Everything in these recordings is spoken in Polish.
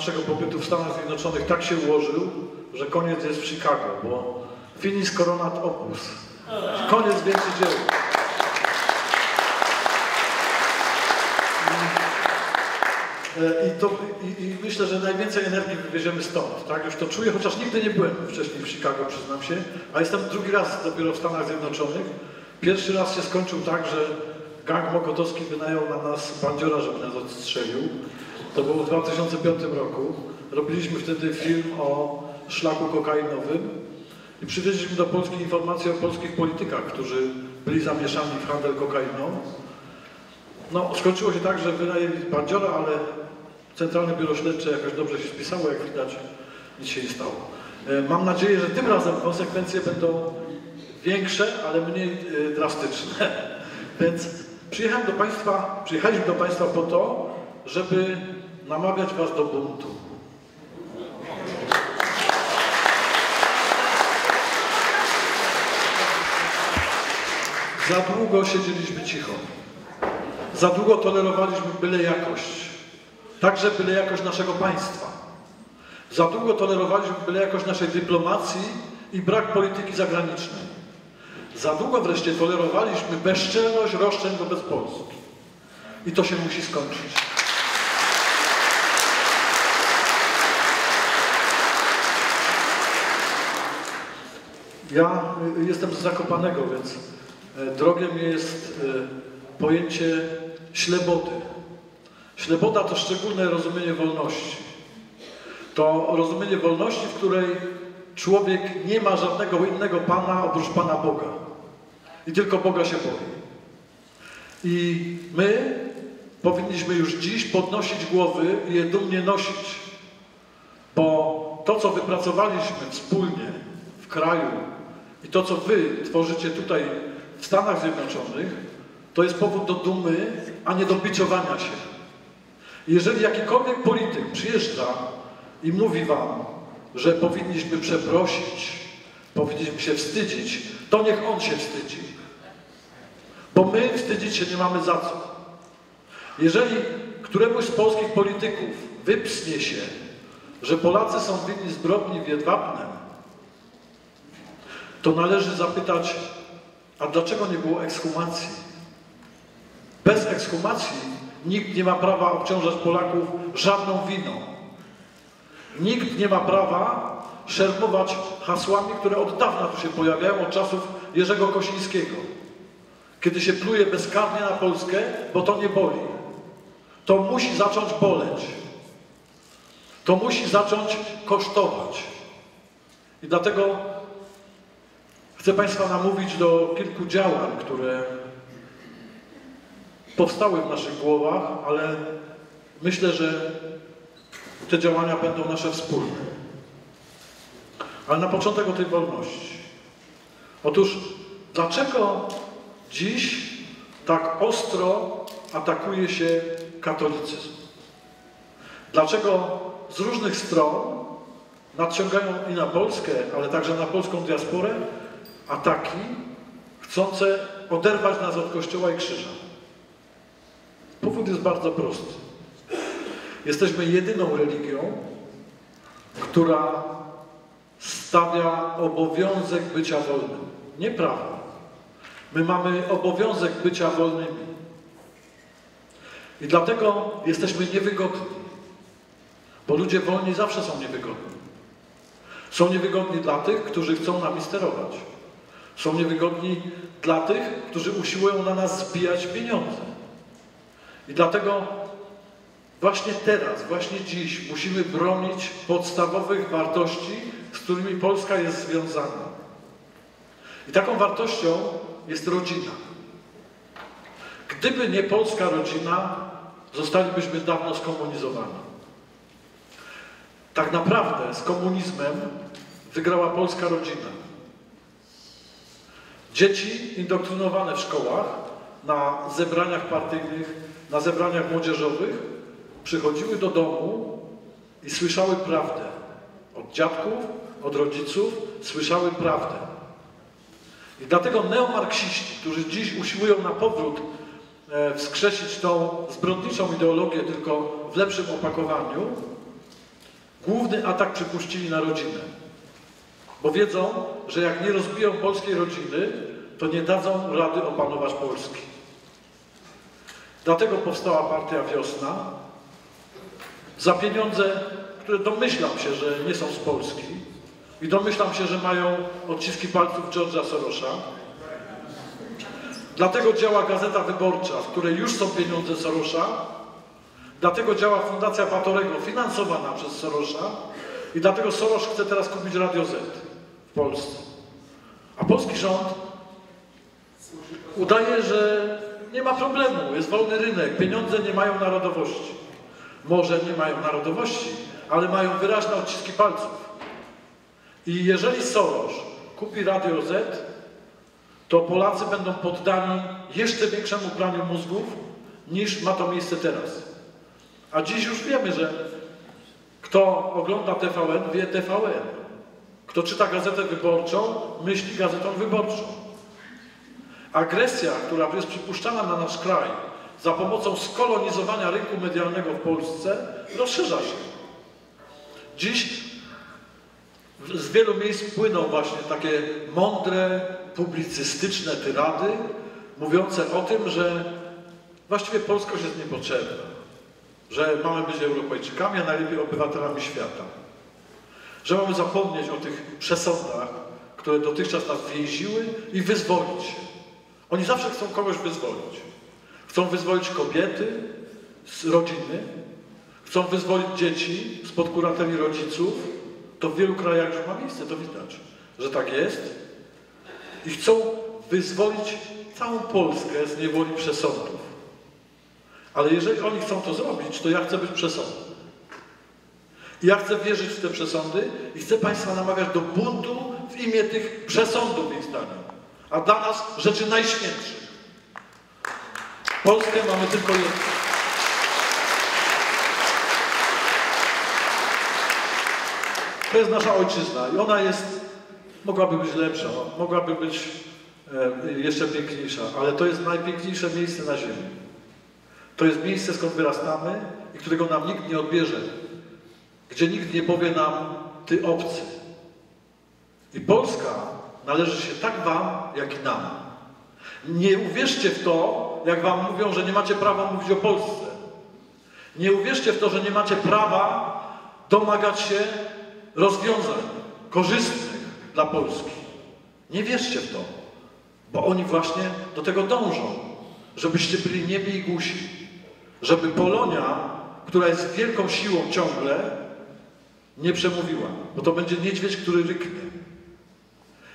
naszego pobytu w Stanach Zjednoczonych tak się ułożył, że koniec jest w Chicago, bo finis coronat opus. Koniec więcej dzieł. E, I, to, i, I, myślę, że najwięcej energii wywieziemy stąd, tak? Już to czuję, chociaż nigdy nie byłem wcześniej w Chicago, przyznam się, a jestem drugi raz dopiero w Stanach Zjednoczonych. Pierwszy raz się skończył tak, że gang Mokotowski wynajął na nas bandziora, żeby nas odstrzelił. To było w 2005 roku. Robiliśmy wtedy film o szlaku kokainowym i przywieźliśmy do Polski informacje o polskich politykach, którzy byli zamieszani w handel kokainą. No, skończyło się tak, że wynajęli bandziora, ale Centralne Biuro Śledcze jakoś dobrze się spisało, jak widać, nic się nie stało. E, mam nadzieję, że tym razem konsekwencje będą większe, ale mniej e, drastyczne. Więc przyjechałem do Państwa, przyjechaliśmy do Państwa po to, żeby namawiać Was do buntu. Za długo siedzieliśmy cicho. Za długo tolerowaliśmy byle jakość. Także byle jakość naszego państwa. Za długo tolerowaliśmy byle jakość naszej dyplomacji i brak polityki zagranicznej. Za długo wreszcie tolerowaliśmy bezczelność roszczeń wobec Polski. I to się musi skończyć. Ja y, jestem z Zakopanego, więc y, drogie mi jest y, pojęcie ślebody. Śleboda to szczególne rozumienie wolności. To rozumienie wolności, w której człowiek nie ma żadnego innego Pana oprócz Pana Boga. I tylko Boga się boi. I my powinniśmy już dziś podnosić głowy i je dumnie nosić. Bo to, co wypracowaliśmy wspólnie w kraju i to, co wy tworzycie tutaj w Stanach Zjednoczonych, to jest powód do dumy, a nie do biczowania się. Jeżeli jakikolwiek polityk przyjeżdża i mówi wam, że powinniśmy przeprosić, powinniśmy się wstydzić, to niech on się wstydzi. Bo my wstydzić się nie mamy za co. Jeżeli któremuś z polskich polityków wypsnie się, że Polacy są winni zbrodni w Jedwabnem, to należy zapytać, a dlaczego nie było ekshumacji? Bez ekshumacji nikt nie ma prawa obciążać Polaków żadną winą. Nikt nie ma prawa szermować hasłami, które od dawna tu się pojawiają, od czasów Jerzego Kosińskiego. Kiedy się pluje bezkarnie na Polskę, bo to nie boli. To musi zacząć boleć. To musi zacząć kosztować. I dlatego chcę Państwa namówić do kilku działań, które powstały w naszych głowach, ale myślę, że te działania będą nasze wspólne. Ale na początek o tej wolności. Otóż, dlaczego dziś tak ostro atakuje się katolicyzm? Dlaczego z różnych stron nadciągają i na Polskę, ale także na polską diasporę ataki chcące oderwać nas od Kościoła i Krzyża? Powód jest bardzo prosty. Jesteśmy jedyną religią, która stawia obowiązek bycia wolnym, nie prawo. My mamy obowiązek bycia wolnymi. I dlatego jesteśmy niewygodni. Bo ludzie wolni zawsze są niewygodni. Są niewygodni dla tych, którzy chcą nami sterować. Są niewygodni dla tych, którzy usiłują na nas zbijać pieniądze. I dlatego właśnie teraz, właśnie dziś musimy bronić podstawowych wartości, z którymi Polska jest związana. I taką wartością jest rodzina. Gdyby nie polska rodzina, zostalibyśmy dawno skomunizowani. Tak naprawdę z komunizmem wygrała polska rodzina. Dzieci indoktrynowane w szkołach, na zebraniach partyjnych, na zebraniach młodzieżowych, przychodziły do domu i słyszały prawdę. Od dziadków, od rodziców słyszały prawdę. I dlatego neomarksiści, którzy dziś usiłują na powrót e, wskrzesić tą zbrodniczą ideologię, tylko w lepszym opakowaniu, główny atak przypuścili na rodzinę. Bo wiedzą, że jak nie rozbiją polskiej rodziny, to nie dadzą rady opanować Polski. Dlatego powstała partia Wiosna. Za pieniądze, które domyślam się, że nie są z Polski i domyślam się, że mają odciski palców George'a Sorosza. Dlatego działa Gazeta Wyborcza, w której już są pieniądze Sorosza. Dlatego działa Fundacja Patorego, finansowana przez Sorosza. I dlatego Soros chce teraz kupić Radio Z w Polsce. A polski rząd udaje, że nie ma problemu, jest wolny rynek, pieniądze nie mają narodowości. Może nie mają narodowości, ale mają wyraźne odciski palców. I jeżeli Soros kupi Radio Z, to Polacy będą poddani jeszcze większemu praniu mózgów niż ma to miejsce teraz. A dziś już wiemy, że kto ogląda TVN, wie TVN. Kto czyta gazetę wyborczą, myśli gazetą wyborczą. Agresja, która jest przypuszczana na nasz kraj za pomocą skolonizowania rynku medialnego w Polsce, rozszerza się. Dziś z wielu miejsc płyną właśnie takie mądre, publicystyczne tyrady, mówiące o tym, że właściwie polskość jest niepotrzebna, że mamy być Europejczykami, a najlepiej obywatelami świata, że mamy zapomnieć o tych przesądach, które dotychczas nas więziły i wyzwolić się. Oni zawsze chcą kogoś wyzwolić. Chcą wyzwolić kobiety z rodziny, chcą wyzwolić dzieci spod kurateli rodziców. To w wielu krajach już ma miejsce, to widać, że tak jest. I chcą wyzwolić całą Polskę z niewoli przesądów. Ale jeżeli oni chcą to zrobić, to ja chcę być przesądem. I ja chcę wierzyć w te przesądy i chcę Państwa namawiać do buntu w imię tych przesądów ich zdaniem a dla nas rzeczy najświętszych. Polskę mamy tylko jedną. To jest nasza ojczyzna i ona jest, mogłaby być lepsza, mogłaby być e, jeszcze piękniejsza, ale to jest najpiękniejsze miejsce na ziemi. To jest miejsce, skąd wyrastamy i którego nam nikt nie odbierze. Gdzie nikt nie powie nam, ty obcy. I Polska należy się tak wam, jak i nam. Nie uwierzcie w to, jak wam mówią, że nie macie prawa mówić o Polsce. Nie uwierzcie w to, że nie macie prawa domagać się rozwiązań korzystnych dla Polski. Nie wierzcie w to, bo oni właśnie do tego dążą, żebyście byli niemi i głusi, żeby Polonia, która jest wielką siłą ciągle, nie przemówiła, bo to będzie niedźwiedź, który ryknie.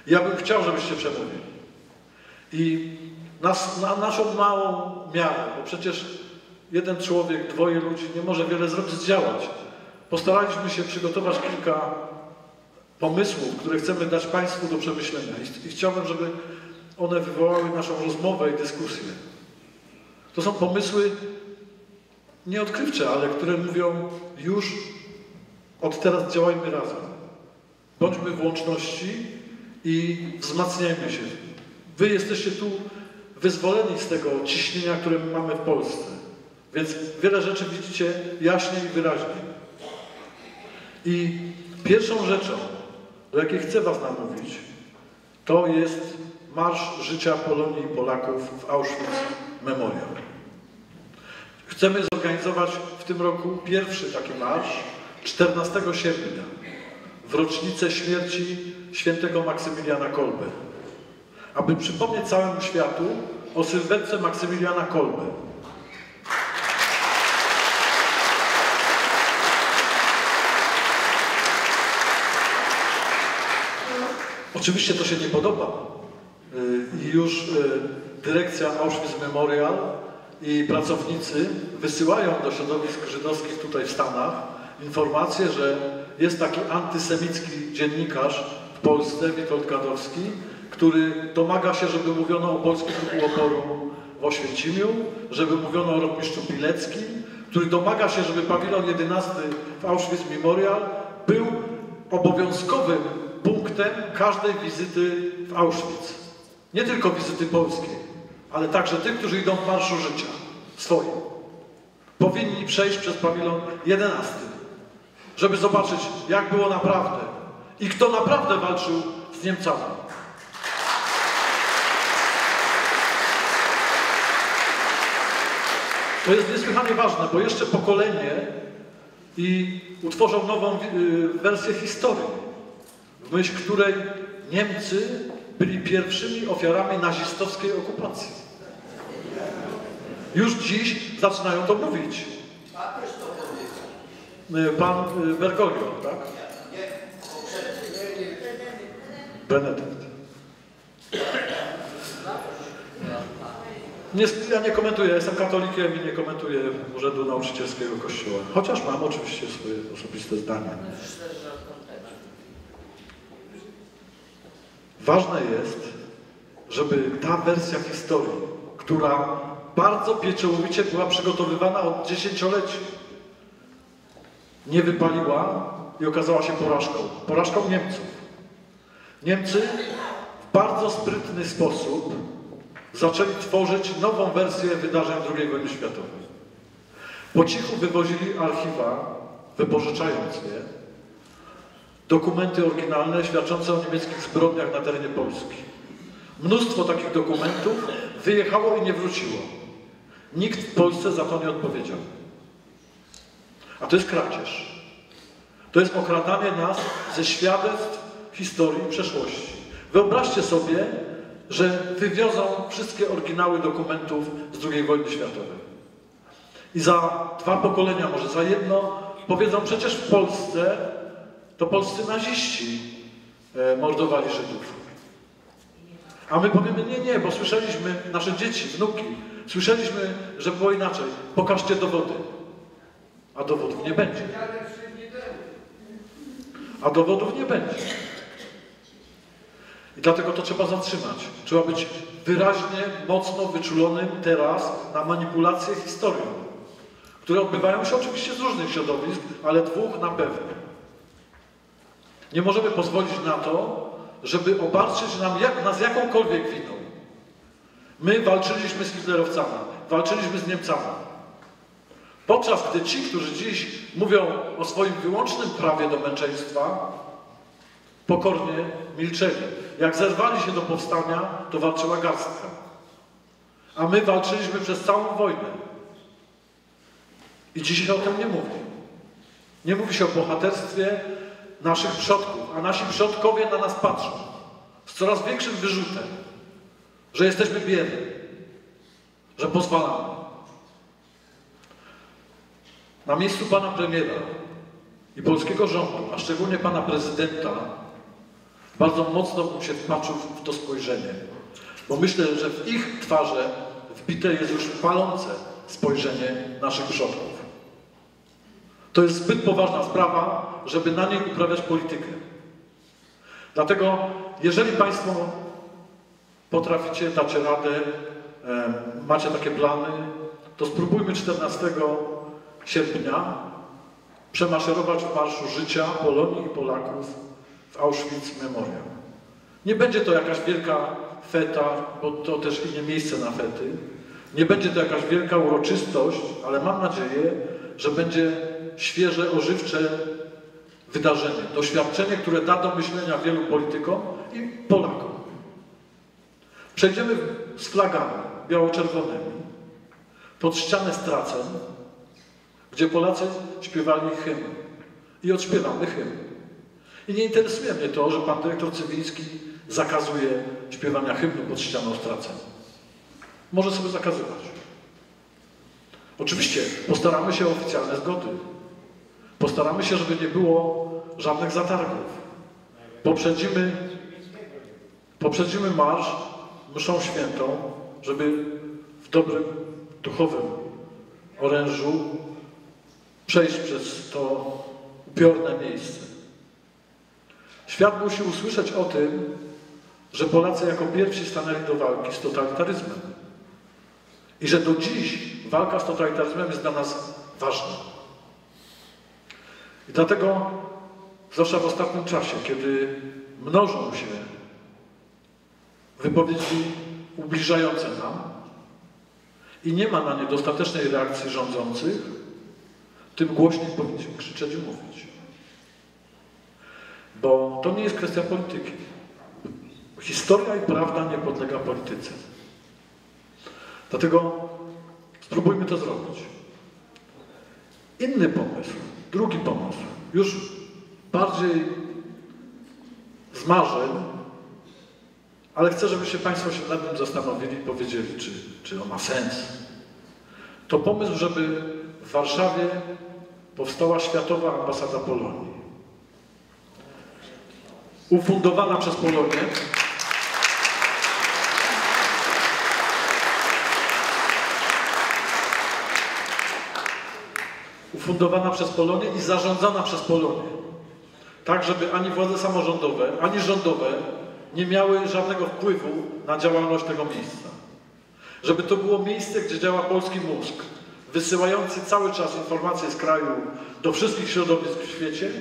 Ja bym chciał, żebyście przemówili. I nas, na naszą małą miarę, bo przecież jeden człowiek, dwoje ludzi nie może wiele zrobić, zdziałać. Postaraliśmy się przygotować kilka pomysłów, które chcemy dać Państwu do przemyślenia. I, I chciałbym, żeby one wywołały naszą rozmowę i dyskusję. To są pomysły nieodkrywcze, ale które mówią już od teraz działajmy razem. Bądźmy w łączności i wzmacniajmy się. Wy jesteście tu wyzwoleni z tego ciśnienia, które mamy w Polsce. Więc wiele rzeczy widzicie jaśniej i wyraźnie. I pierwszą rzeczą, do jakiej chcę Was namówić, to jest Marsz Życia Polonii i Polaków w Auschwitz Memorial. Chcemy zorganizować w tym roku pierwszy taki marsz 14 sierpnia w rocznicę śmierci świętego Maksymiliana Kolbe, aby przypomnieć całemu światu o sylwetce Maksymiliana Kolbe. Oczywiście to się nie podoba. Y, I już y, dyrekcja Auschwitz Memorial i pracownicy wysyłają do środowisk żydowskich tutaj w Stanach informacje, że jest taki antysemicki dziennikarz w Polsce, Witold Gadowski, który domaga się, żeby mówiono o polskim ruchu oporu w Oświęcimiu, żeby mówiono o rotmistrzu Pileckim, który domaga się, żeby pawilon 11 w Auschwitz Memorial był obowiązkowym punktem każdej wizyty w Auschwitz. Nie tylko wizyty polskiej, ale także tych, którzy idą w Marszu Życia swoim. Powinni przejść przez pawilon 11. żeby zobaczyć, jak było naprawdę i kto naprawdę walczył z Niemcami. To jest niesłychanie ważne, bo jeszcze pokolenie i utworzą nową y, wersję historii, w myśl której Niemcy byli pierwszymi ofiarami nazistowskiej okupacji. Już dziś zaczynają to mówić. Pan y, Bergoglio, tak? Benedykt. Nie, ja nie komentuję, jestem katolikiem i nie komentuję urzędu nauczycielskiego kościoła. Chociaż mam oczywiście swoje osobiste zdanie. Ważne jest, żeby ta wersja historii, która bardzo pieczołowicie była przygotowywana od dziesięcioleci, nie wypaliła i okazała się porażką. Porażką Niemców. Niemcy w bardzo sprytny sposób zaczęli tworzyć nową wersję wydarzeń II wojny światowej. Po cichu wywozili archiwa, wypożyczając je, dokumenty oryginalne świadczące o niemieckich zbrodniach na terenie Polski. Mnóstwo takich dokumentów wyjechało i nie wróciło. Nikt w Polsce za to nie odpowiedział. A to jest kradzież. To jest okradanie nas ze świadectw historii przeszłości. Wyobraźcie sobie, że wywiozą wszystkie oryginały dokumentów z II wojny światowej. I za dwa pokolenia, może za jedno, powiedzą przecież w Polsce to polscy naziści e, mordowali Żydów. A my powiemy, nie, nie, bo słyszeliśmy, nasze dzieci, wnuki, słyszeliśmy, że było inaczej. Pokażcie dowody. A dowodów nie będzie. A dowodów nie będzie. I dlatego to trzeba zatrzymać. Trzeba być wyraźnie, mocno wyczulonym teraz na manipulacje historią, które odbywają się oczywiście z różnych środowisk, ale dwóch na pewno. Nie możemy pozwolić na to, żeby obarczyć nam jak, nas jakąkolwiek winą. My walczyliśmy z hitlerowcami, walczyliśmy z Niemcami. Podczas gdy ci, którzy dziś mówią o swoim wyłącznym prawie do męczeństwa, pokornie milczeli. Jak zerwali się do powstania, to walczyła garstka. A my walczyliśmy przez całą wojnę. I dzisiaj o tym nie mówi. Nie mówi się o bohaterstwie naszych przodków, a nasi przodkowie na nas patrzą z coraz większym wyrzutem, że jesteśmy biedni, że pozwalamy. Na miejscu pana premiera i polskiego rządu, a szczególnie pana prezydenta, bardzo mocno bym się wpatrzył w to spojrzenie. Bo myślę, że w ich twarze wbite jest już palące spojrzenie naszych przodków. To jest zbyt poważna sprawa, żeby na niej uprawiać politykę. Dlatego, jeżeli Państwo potraficie, dacie radę, e, macie takie plany, to spróbujmy 14 sierpnia przemaszerować w Marszu Życia Polonii i Polaków w Auschwitz Memorial. Nie będzie to jakaś wielka feta, bo to też i nie miejsce na fety. Nie będzie to jakaś wielka uroczystość, ale mam nadzieję, że będzie świeże, ożywcze wydarzenie, doświadczenie, które da do myślenia wielu politykom i Polakom. Przejdziemy z flagami biało-czerwonymi pod ścianę straceń, gdzie Polacy śpiewali hymn i odśpiewamy hymn. I nie interesuje mnie to, że pan dyrektor Cywiński zakazuje śpiewania hymnu pod ścianą straceń. Może sobie zakazywać. Oczywiście postaramy się o oficjalne zgody. Postaramy się, żeby nie było żadnych zatargów. Poprzedzimy, poprzedzimy marsz mszą świętą, żeby w dobrym duchowym orężu przejść przez to upiorne miejsce. Świat musi usłyszeć o tym, że Polacy jako pierwsi stanęli do walki z totalitaryzmem. I że do dziś walka z totalitaryzmem jest dla nas ważna. I dlatego, zwłaszcza w ostatnim czasie, kiedy mnożą się wypowiedzi ubliżające nam i nie ma na nie dostatecznej reakcji rządzących, tym głośniej powinniśmy krzyczeć i mówić. bo to nie jest kwestia polityki. Historia i prawda nie podlega polityce. Dlatego spróbujmy to zrobić. Inny pomysł, drugi pomysł, już bardziej z marzeń, ale chcę, żebyście Państwo się nad tym zastanowili i powiedzieli, czy, czy on ma sens. To pomysł, żeby w Warszawie powstała Światowa Ambasada Polonii. Ufundowana przez Polonię. Ufundowana przez Polonię i zarządzana przez Polonię. Tak, żeby ani władze samorządowe, ani rządowe nie miały żadnego wpływu na działalność tego miejsca. Żeby to było miejsce, gdzie działa polski mózg, wysyłający cały czas informacje z kraju do wszystkich środowisk w świecie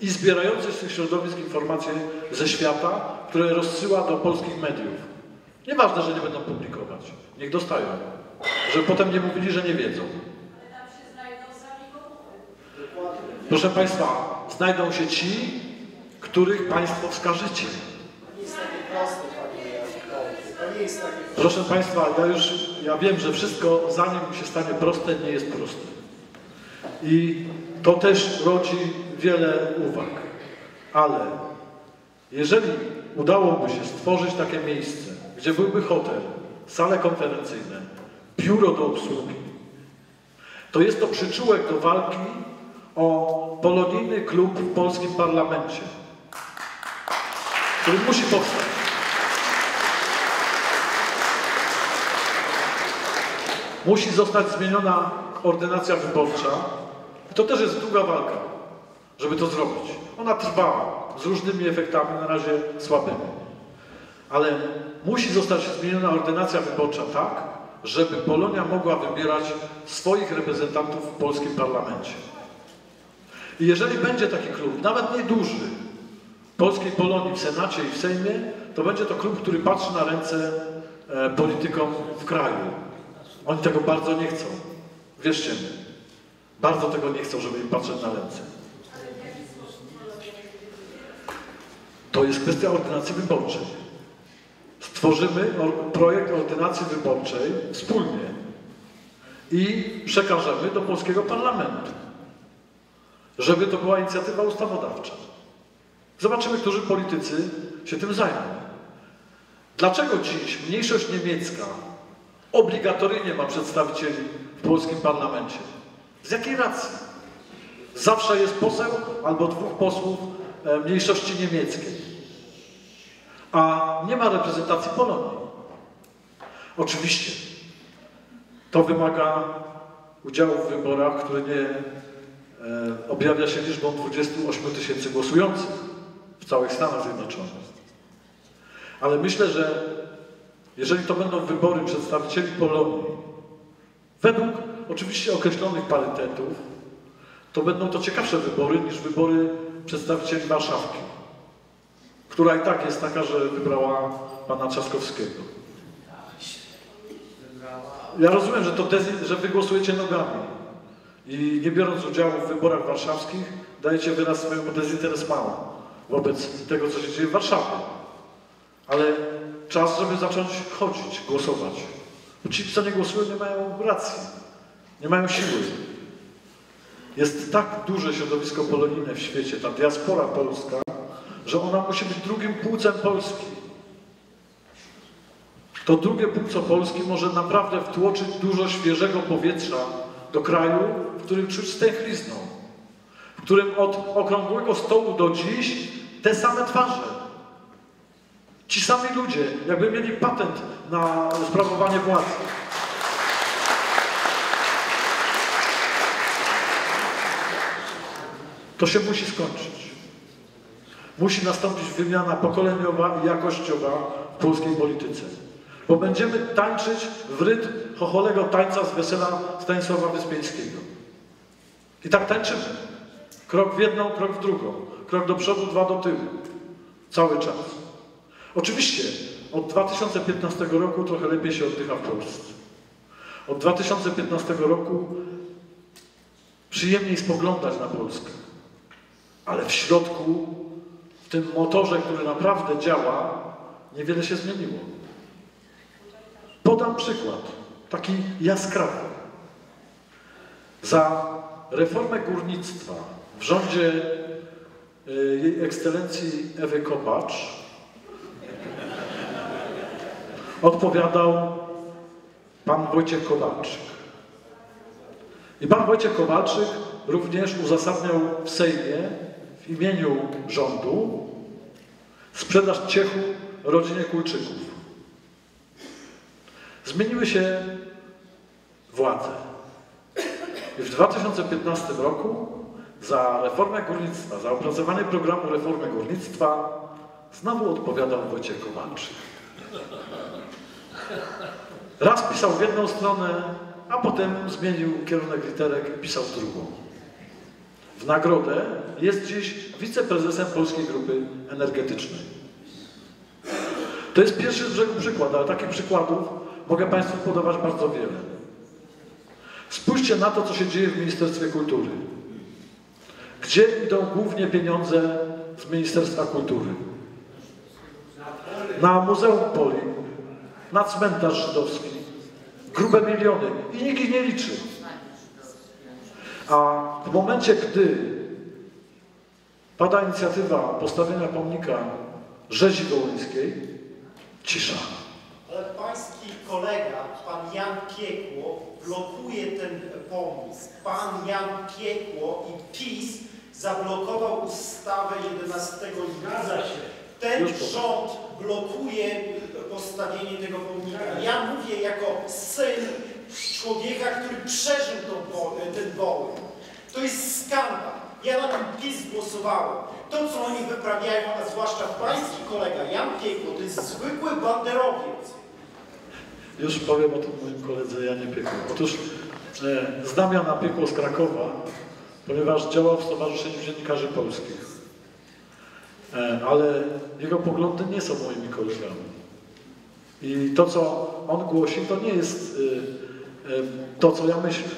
i zbierający z tych środowisk informacje ze świata, które rozsyła do polskich mediów. Nieważne, że nie będą publikować. Niech dostają. Żeby potem nie mówili, że nie wiedzą. Proszę Państwa, znajdą się ci, których Państwo wskażecie. Proszę Państwa, ja już ja wiem, że wszystko zanim się stanie proste, nie jest proste. I to też rodzi wiele uwag. Ale jeżeli udałoby się stworzyć takie miejsce, gdzie byłby hotel, sale konferencyjne, biuro do obsługi, to jest to przyczółek do walki o polonijny klub w polskim parlamencie, który musi powstać. Musi zostać zmieniona ordynacja wyborcza. To też jest długa walka, żeby to zrobić. Ona trwa z różnymi efektami, na razie słabymi. Ale musi zostać zmieniona ordynacja wyborcza tak, żeby Polonia mogła wybierać swoich reprezentantów w polskim parlamencie. I jeżeli będzie taki klub, nawet nieduży, polskiej Polonii w Senacie i w Sejmie, to będzie to klub, który patrzy na ręce e, politykom w kraju. Oni tego bardzo nie chcą. Wierzcie mi. Bardzo tego nie chcą, żeby im patrzeć na ręce. To jest kwestia ordynacji wyborczej. Stworzymy projekt ordynacji wyborczej wspólnie i przekażemy do polskiego parlamentu, żeby to była inicjatywa ustawodawcza. Zobaczymy, którzy politycy się tym zajmą. Dlaczego dziś mniejszość niemiecka obligatoryjnie ma przedstawicieli w polskim parlamencie. Z jakiej racji? Zawsze jest poseł albo dwóch posłów e, mniejszości niemieckiej, a nie ma reprezentacji Polonii. Oczywiście to wymaga udziału w wyborach, który nie objawia się liczbą 28 tysięcy głosujących w całych Stanach Zjednoczonych. Ale myślę, że jeżeli to będą wybory przedstawicieli Polonii, według oczywiście określonych parytetów, to będą to ciekawsze wybory niż wybory przedstawicieli Warszawki, która i tak jest taka, że wybrała pana Trzaskowskiego. Ja rozumiem, że, to że wy głosujecie nogami i nie biorąc udziału w wyborach warszawskich, dajecie wyraz swojemu dezinteresmału wobec tego, co się dzieje w Warszawie. Ale czas, żeby zacząć chodzić, głosować. Bo ci, co nie głosują, nie mają racji, nie mają siły. Jest tak duże środowisko polonijne w świecie, ta diaspora polska, że ona musi być drugim płucem Polski. To drugie płuco Polski może naprawdę wtłoczyć dużo świeżego powietrza do kraju, którym czuć stęchlizną, w którym od okrągłego stołu do dziś te same twarze. Ci sami ludzie, jakby mieli patent na sprawowanie władzy. To się musi skończyć. Musi nastąpić wymiana pokoleniowa i jakościowa w polskiej polityce. Bo będziemy tańczyć w rytm chocholego tańca z wesela Stanisława Wyspieńskiego. I tak tańczymy. Krok w jedną, krok w drugą. Krok do przodu, dwa do tyłu. Cały czas. Oczywiście od 2015 roku trochę lepiej się oddycha w Polsce. Od 2015 roku przyjemniej spoglądać na Polskę. Ale w środku tym motorze, który naprawdę działa, niewiele się zmieniło. Podam przykład, taki jaskrawy. Za reformę górnictwa w rządzie y, jej ekscelencji Ewy Kopacz odpowiadał pan Wojciech Kowalczyk. I pan Wojciech Kowalczyk również uzasadniał w Sejmie w imieniu rządu sprzedaż ciechu rodzinie Kulczyków. Zmieniły się władze. I w 2015 roku za reformę górnictwa, za opracowanie programu reformy górnictwa znowu odpowiadał Wojciech Kowalczyk. Raz pisał w jedną stronę, a potem zmienił kierunek literek i pisał w drugą. W nagrodę jest dziś wiceprezesem Polskiej Grupy Energetycznej. To jest pierwszy z brzegu przykład, ale takich przykładów mogę Państwu podawać bardzo wiele. Spójrzcie na to, co się dzieje w Ministerstwie Kultury. Gdzie idą głównie pieniądze z Ministerstwa Kultury? Na Muzeum Poli, na cmentarz żydowski. Grube miliony i nikt ich nie liczy. A w momencie, gdy pada inicjatywa postawienia pomnika rzezi wołyńskiej, cisza. Ale pański kolega, pan Jan Piekło, blokuje ten pomysł. Pan Jan Piekło i PiS zablokował ustawę 11 lipca. Ten rząd blokuje postawienie tego pomnika. Ja mówię jako syn człowieka, który przeżył tą, ten woły. To jest skandal. Ja na ten PiS głosowałem. To, co oni wyprawiają, a zwłaszcza pański kolega Jan Piekło, to jest zwykły banderowiec. Już powiem o tym moim koledze Janie Piekło. Otóż e, znam Jana Piekło z Krakowa, ponieważ działał w Stowarzyszeniu Dziennikarzy Polskich. E, ale jego poglądy nie są moimi kolegami. I to, co on głosi, to nie jest e, e, to, co ja myślę.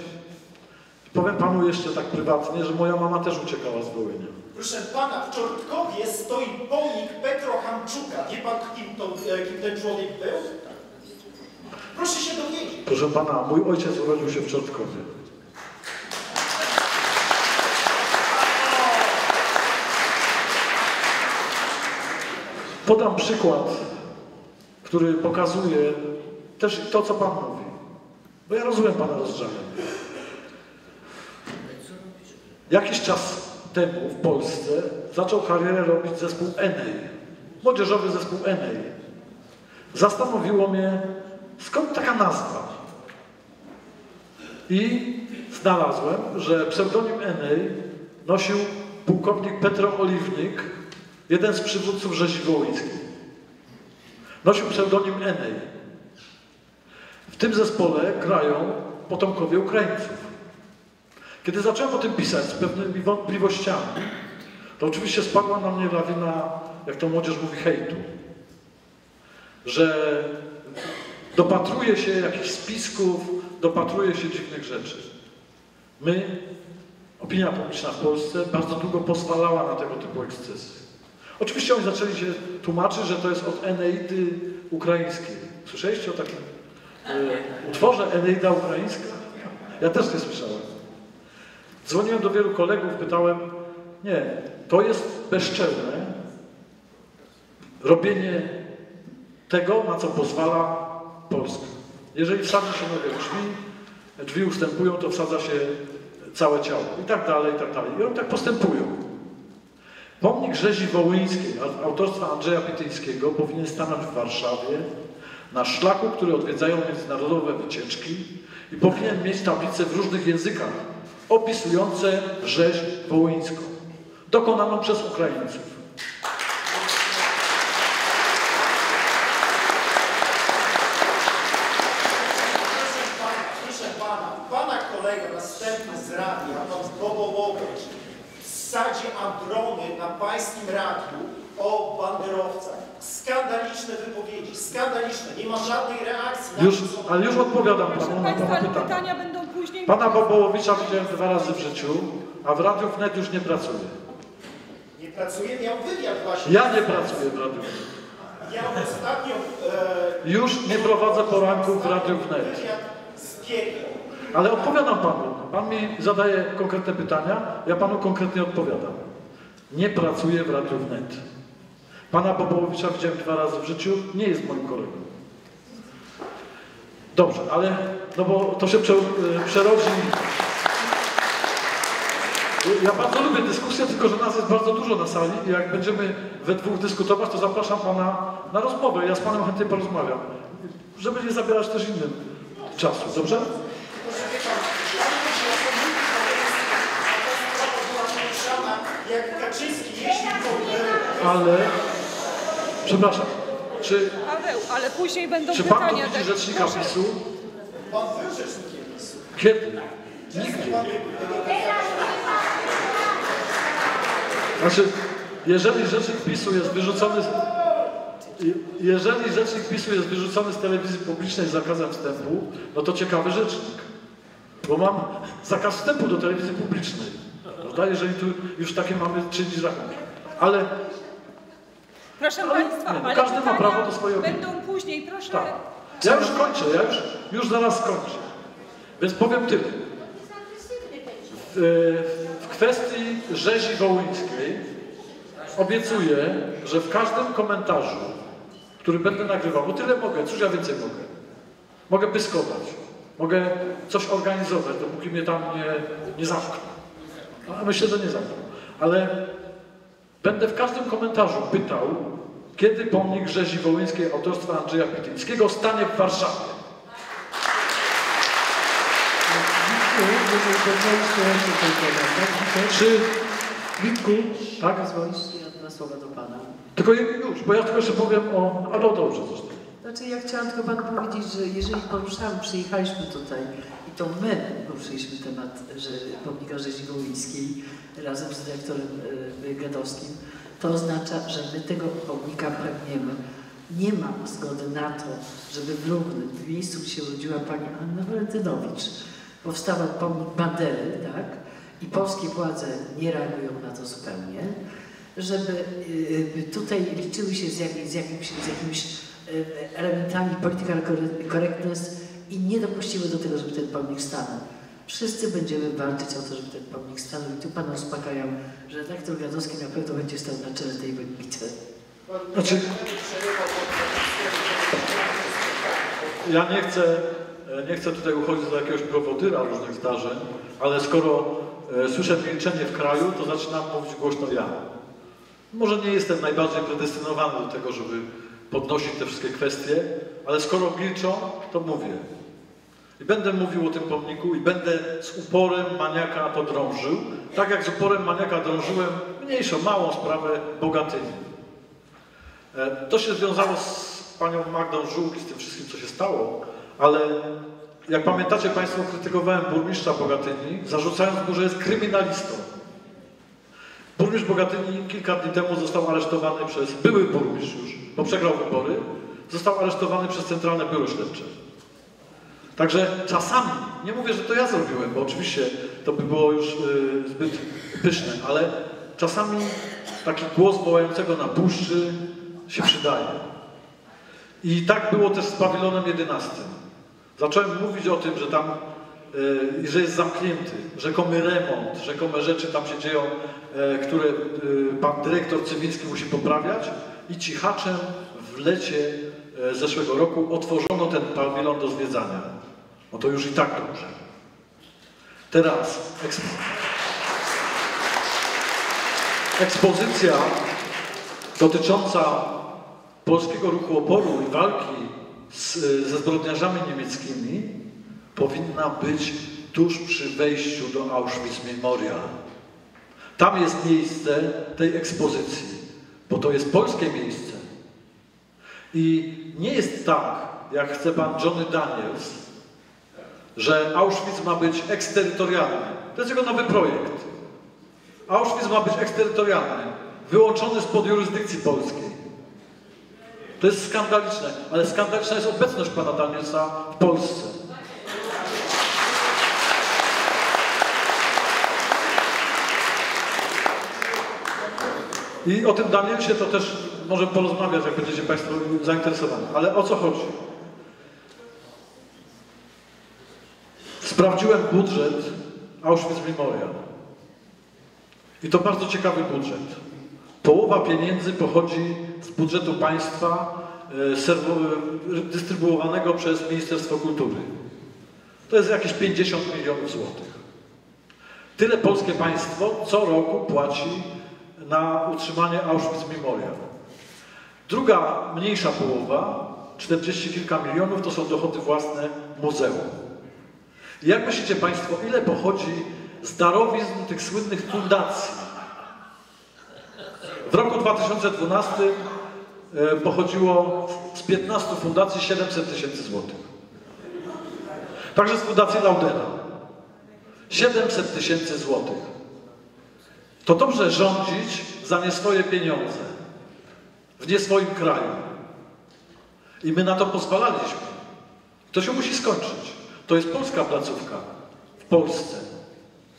Powiem panu jeszcze tak prywatnie, że moja mama też uciekała z Wołynia. Proszę pana, w Czortkowie stoi pomnik Petro Hamczuka. Wie pan, kim, to, e, kim ten człowiek był? Proszę się dowiedzieć. Proszę pana, mój ojciec urodził się w Czortkowie. Podam przykład, który pokazuje też to, co pan mówi. Bo ja rozumiem pana rozżalenie. Jakiś czas temu w Polsce zaczął karierę robić zespół Enej. Młodzieżowy zespół Enej. Zastanowiło mnie, skąd taka nazwa. I znalazłem, że pseudonim Enej nosił pułkownik Petro Oliwnik, jeden z przywódców rzezi wołyńskiej. Nosił pseudonim Enej. W tym zespole grają potomkowie Ukraińców. Kiedy zacząłem o tym pisać z pewnymi wątpliwościami, to oczywiście spadła na mnie lawina, jak to młodzież mówi, hejtu. Że dopatruje się jakichś spisków, dopatruje się dziwnych rzeczy. My, opinia publiczna w Polsce, bardzo długo pozwalała na tego typu ekscesy. Oczywiście oni zaczęli się tłumaczyć, że to jest od Eneidy ukraińskiej. Słyszeliście o takim e, utworze Eneida ukraińska? Ja też nie słyszałem. Dzwoniłem do wielu kolegów, pytałem, nie, to jest bezczelne robienie tego, na co pozwala Polska. Jeżeli wsadzi się nowe drzwi, drzwi ustępują, to wsadza się całe ciało i tak dalej, i tak dalej. I oni tak postępują. Pomnik rzezi wołyńskiej autorstwa Andrzeja Pytyńskiego powinien stanąć w Warszawie na szlaku, który odwiedzają międzynarodowe wycieczki i powinien mieć tablice w różnych językach opisujące rzeź wołyńską, dokonaną przez Ukraińców. Proszę pana, proszę pana, pana kolega następny z radia, pan Bobołowicz, wsadzi Androny na pańskim radiu o banderowcach. Skandaliczne wypowiedzi, skandaliczne, nie ma żadnej reakcji na Już, to, co ale już odpowiadam panu na pana pytanie. pytania będą później. Pana Bobołowicza widziałem dwa razy w życiu, a w Radiu Wnet już nie pracuje. Nie pracuję, miał wywiad właśnie. Ja nie pracuję w Radiu Wnet. Ja ostatnio... E, Już nie prowadzę poranków w Radiu Wnet. wywiad z. Ale odpowiadam panu. Pan mi zadaje konkretne pytania, ja panu konkretnie odpowiadam. Nie pracuję w Radiu Wnet. Pana Bobołowicza widziałem dwa razy w życiu, nie jest moim kolegą. Dobrze, ale no bo to się prze, y, przerodzi. Ja bardzo lubię dyskusję, tylko że nas jest bardzo dużo na sali i jak będziemy we dwóch dyskutować, to zapraszam pana na rozmowę. Ja z panem chętnie porozmawiam, żeby nie zabierać też innym czasu, dobrze? Proszę wie pan, pan chodzi o pomnikę, ale jest, a ta sprawa była poruszana, jak Kaczyński Ale, przepraszam, czy, Paweł, ale później będą czy pan pytania. widzi tak? rzecznika Proszę. PiSu? Pan był rzecznikiem PiSu. Kiedy? Nigdy. Znaczy, jeżeli rzecznik PiSu jest wyrzucony z... Jeżeli rzecznik PiSu jest wyrzucony z telewizji publicznej z zakazem wstępu, no to ciekawy rzecznik. Bo mam zakaz wstępu do telewizji publicznej. Prawda? Jeżeli tu już takie mamy czynić rachunki. Ale Proszę Ale Państwa, nie, no ale każdy ma prawo do swojej opinii. Będą później, proszę. tak. Ja już kończę, ja już, już zaraz skończę. Więc powiem tyle. W, w kwestii rzezi wołyńskiej obiecuję, że w każdym komentarzu, który będę nagrywał, bo tyle mogę, cóż ja więcej mogę. Mogę pyskować, mogę coś organizować, dopóki mnie tam nie, nie zamkną. No, a myślę, że nie zamkną. Ale będę w każdym komentarzu pytał, kiedy pomnik rzezi wołyńskiej autorstwa Andrzeja Pityńskiego stanie w Warszawie. Czy... Witku, Tak? pozwolisz dwa słowa do Pana. Tylko już, bo ja tylko jeszcze powiem o... Ale no dobrze zresztą. Znaczy ja chciałam tylko Panu powiedzieć, że jeżeli poruszamy, przyjechaliśmy tutaj to my poruszyliśmy temat że pomnika rzezi wołyńskiej razem z dyrektorem e, Gadowskim, to oznacza, że my tego pomnika pragniemy. Nie ma zgody na to, żeby w Lublin, w miejscu, gdzie się urodziła pani Anna Walentynowicz, powstawał pomnik Bandery, tak? I polskie władze nie reagują na to zupełnie, żeby y, tutaj liczyły się z, jak, z, jakimś, z jakimiś elementami political corre- correctness i nie dopuściły do tego, żeby ten pomnik stanął. Wszyscy będziemy walczyć o to, żeby ten pomnik stanął i tu Pana uspokajam, że redaktor Gadowski na pewno będzie stał na czele tej bitwy. Znaczy, ja nie chcę, nie chcę tutaj uchodzić za jakiegoś prowodyra różnych zdarzeń, ale skoro e, słyszę milczenie w kraju, to zaczynam mówić głośno ja. Może nie jestem najbardziej predestynowany do tego, żeby podnosić te wszystkie kwestie, ale skoro milczą, to mówię. I będę mówił o tym pomniku i będę z uporem maniaka to drążył, tak jak z uporem maniaka drążyłem mniejszą, małą sprawę Bogatyni. E, To się związało z panią Magdą Żółk i z tym wszystkim, co się stało, ale jak pamiętacie Państwo, krytykowałem burmistrza Bogatyni, zarzucając mu, że jest kryminalistą. Burmistrz Bogatyni kilka dni temu został aresztowany przez, były burmistrz już, bo przegrał wybory, został aresztowany przez Centralne Biuro Śledcze. Także czasami, nie mówię, że to ja zrobiłem, bo oczywiście to by było już y, zbyt pyszne, ale czasami taki głos wołającego na puszczy się przydaje. I tak było też z pawilonem 11. Zacząłem mówić o tym, że tam, y, że jest zamknięty, rzekomy remont, rzekome rzeczy tam się dzieją, y, które pan dyrektor Cywilski musi poprawiać i cichaczem w lecie e, zeszłego roku otworzono ten pawilon do zwiedzania. No to już i tak dobrze. Teraz eksp... ekspozycja dotycząca polskiego ruchu oporu i walki z, ze zbrodniarzami niemieckimi powinna być tuż przy wejściu do Auschwitz Memorial. Tam jest miejsce tej ekspozycji, bo to jest polskie miejsce. I nie jest tak, jak chce pan Johnny Daniels, że Auschwitz ma być eksterytorialny. To jest jego nowy projekt. Auschwitz ma być eksterytorialny, wyłączony spod jurysdykcji polskiej. To jest skandaliczne, ale skandaliczna jest obecność pana Danielsa w Polsce. I o tym Danielsie to też może porozmawiać, jak będziecie Państwo zainteresowani. Ale o co chodzi? Sprawdziłem budżet Auschwitz Memorial. I to bardzo ciekawy budżet. Połowa pieniędzy pochodzi z budżetu państwa e, dystrybuowanego przez Ministerstwo Kultury. To jest jakieś 50 milionów złotych. Tyle polskie państwo co roku płaci na utrzymanie Auschwitz Memorial. Druga, mniejsza połowa, 40 kilka milionów, to są dochody własne muzeum. I jak myślicie Państwo, ile pochodzi z darowizn tych słynnych fundacji? W roku 2012 e, pochodziło z 15 fundacji 700 tysięcy złotych. Także z Fundacji Laudera. 700 tysięcy złotych. To dobrze rządzić za nie swoje pieniądze. W nie swoim kraju. I my na to pozwalaliśmy. To się musi skończyć. To jest polska placówka w Polsce,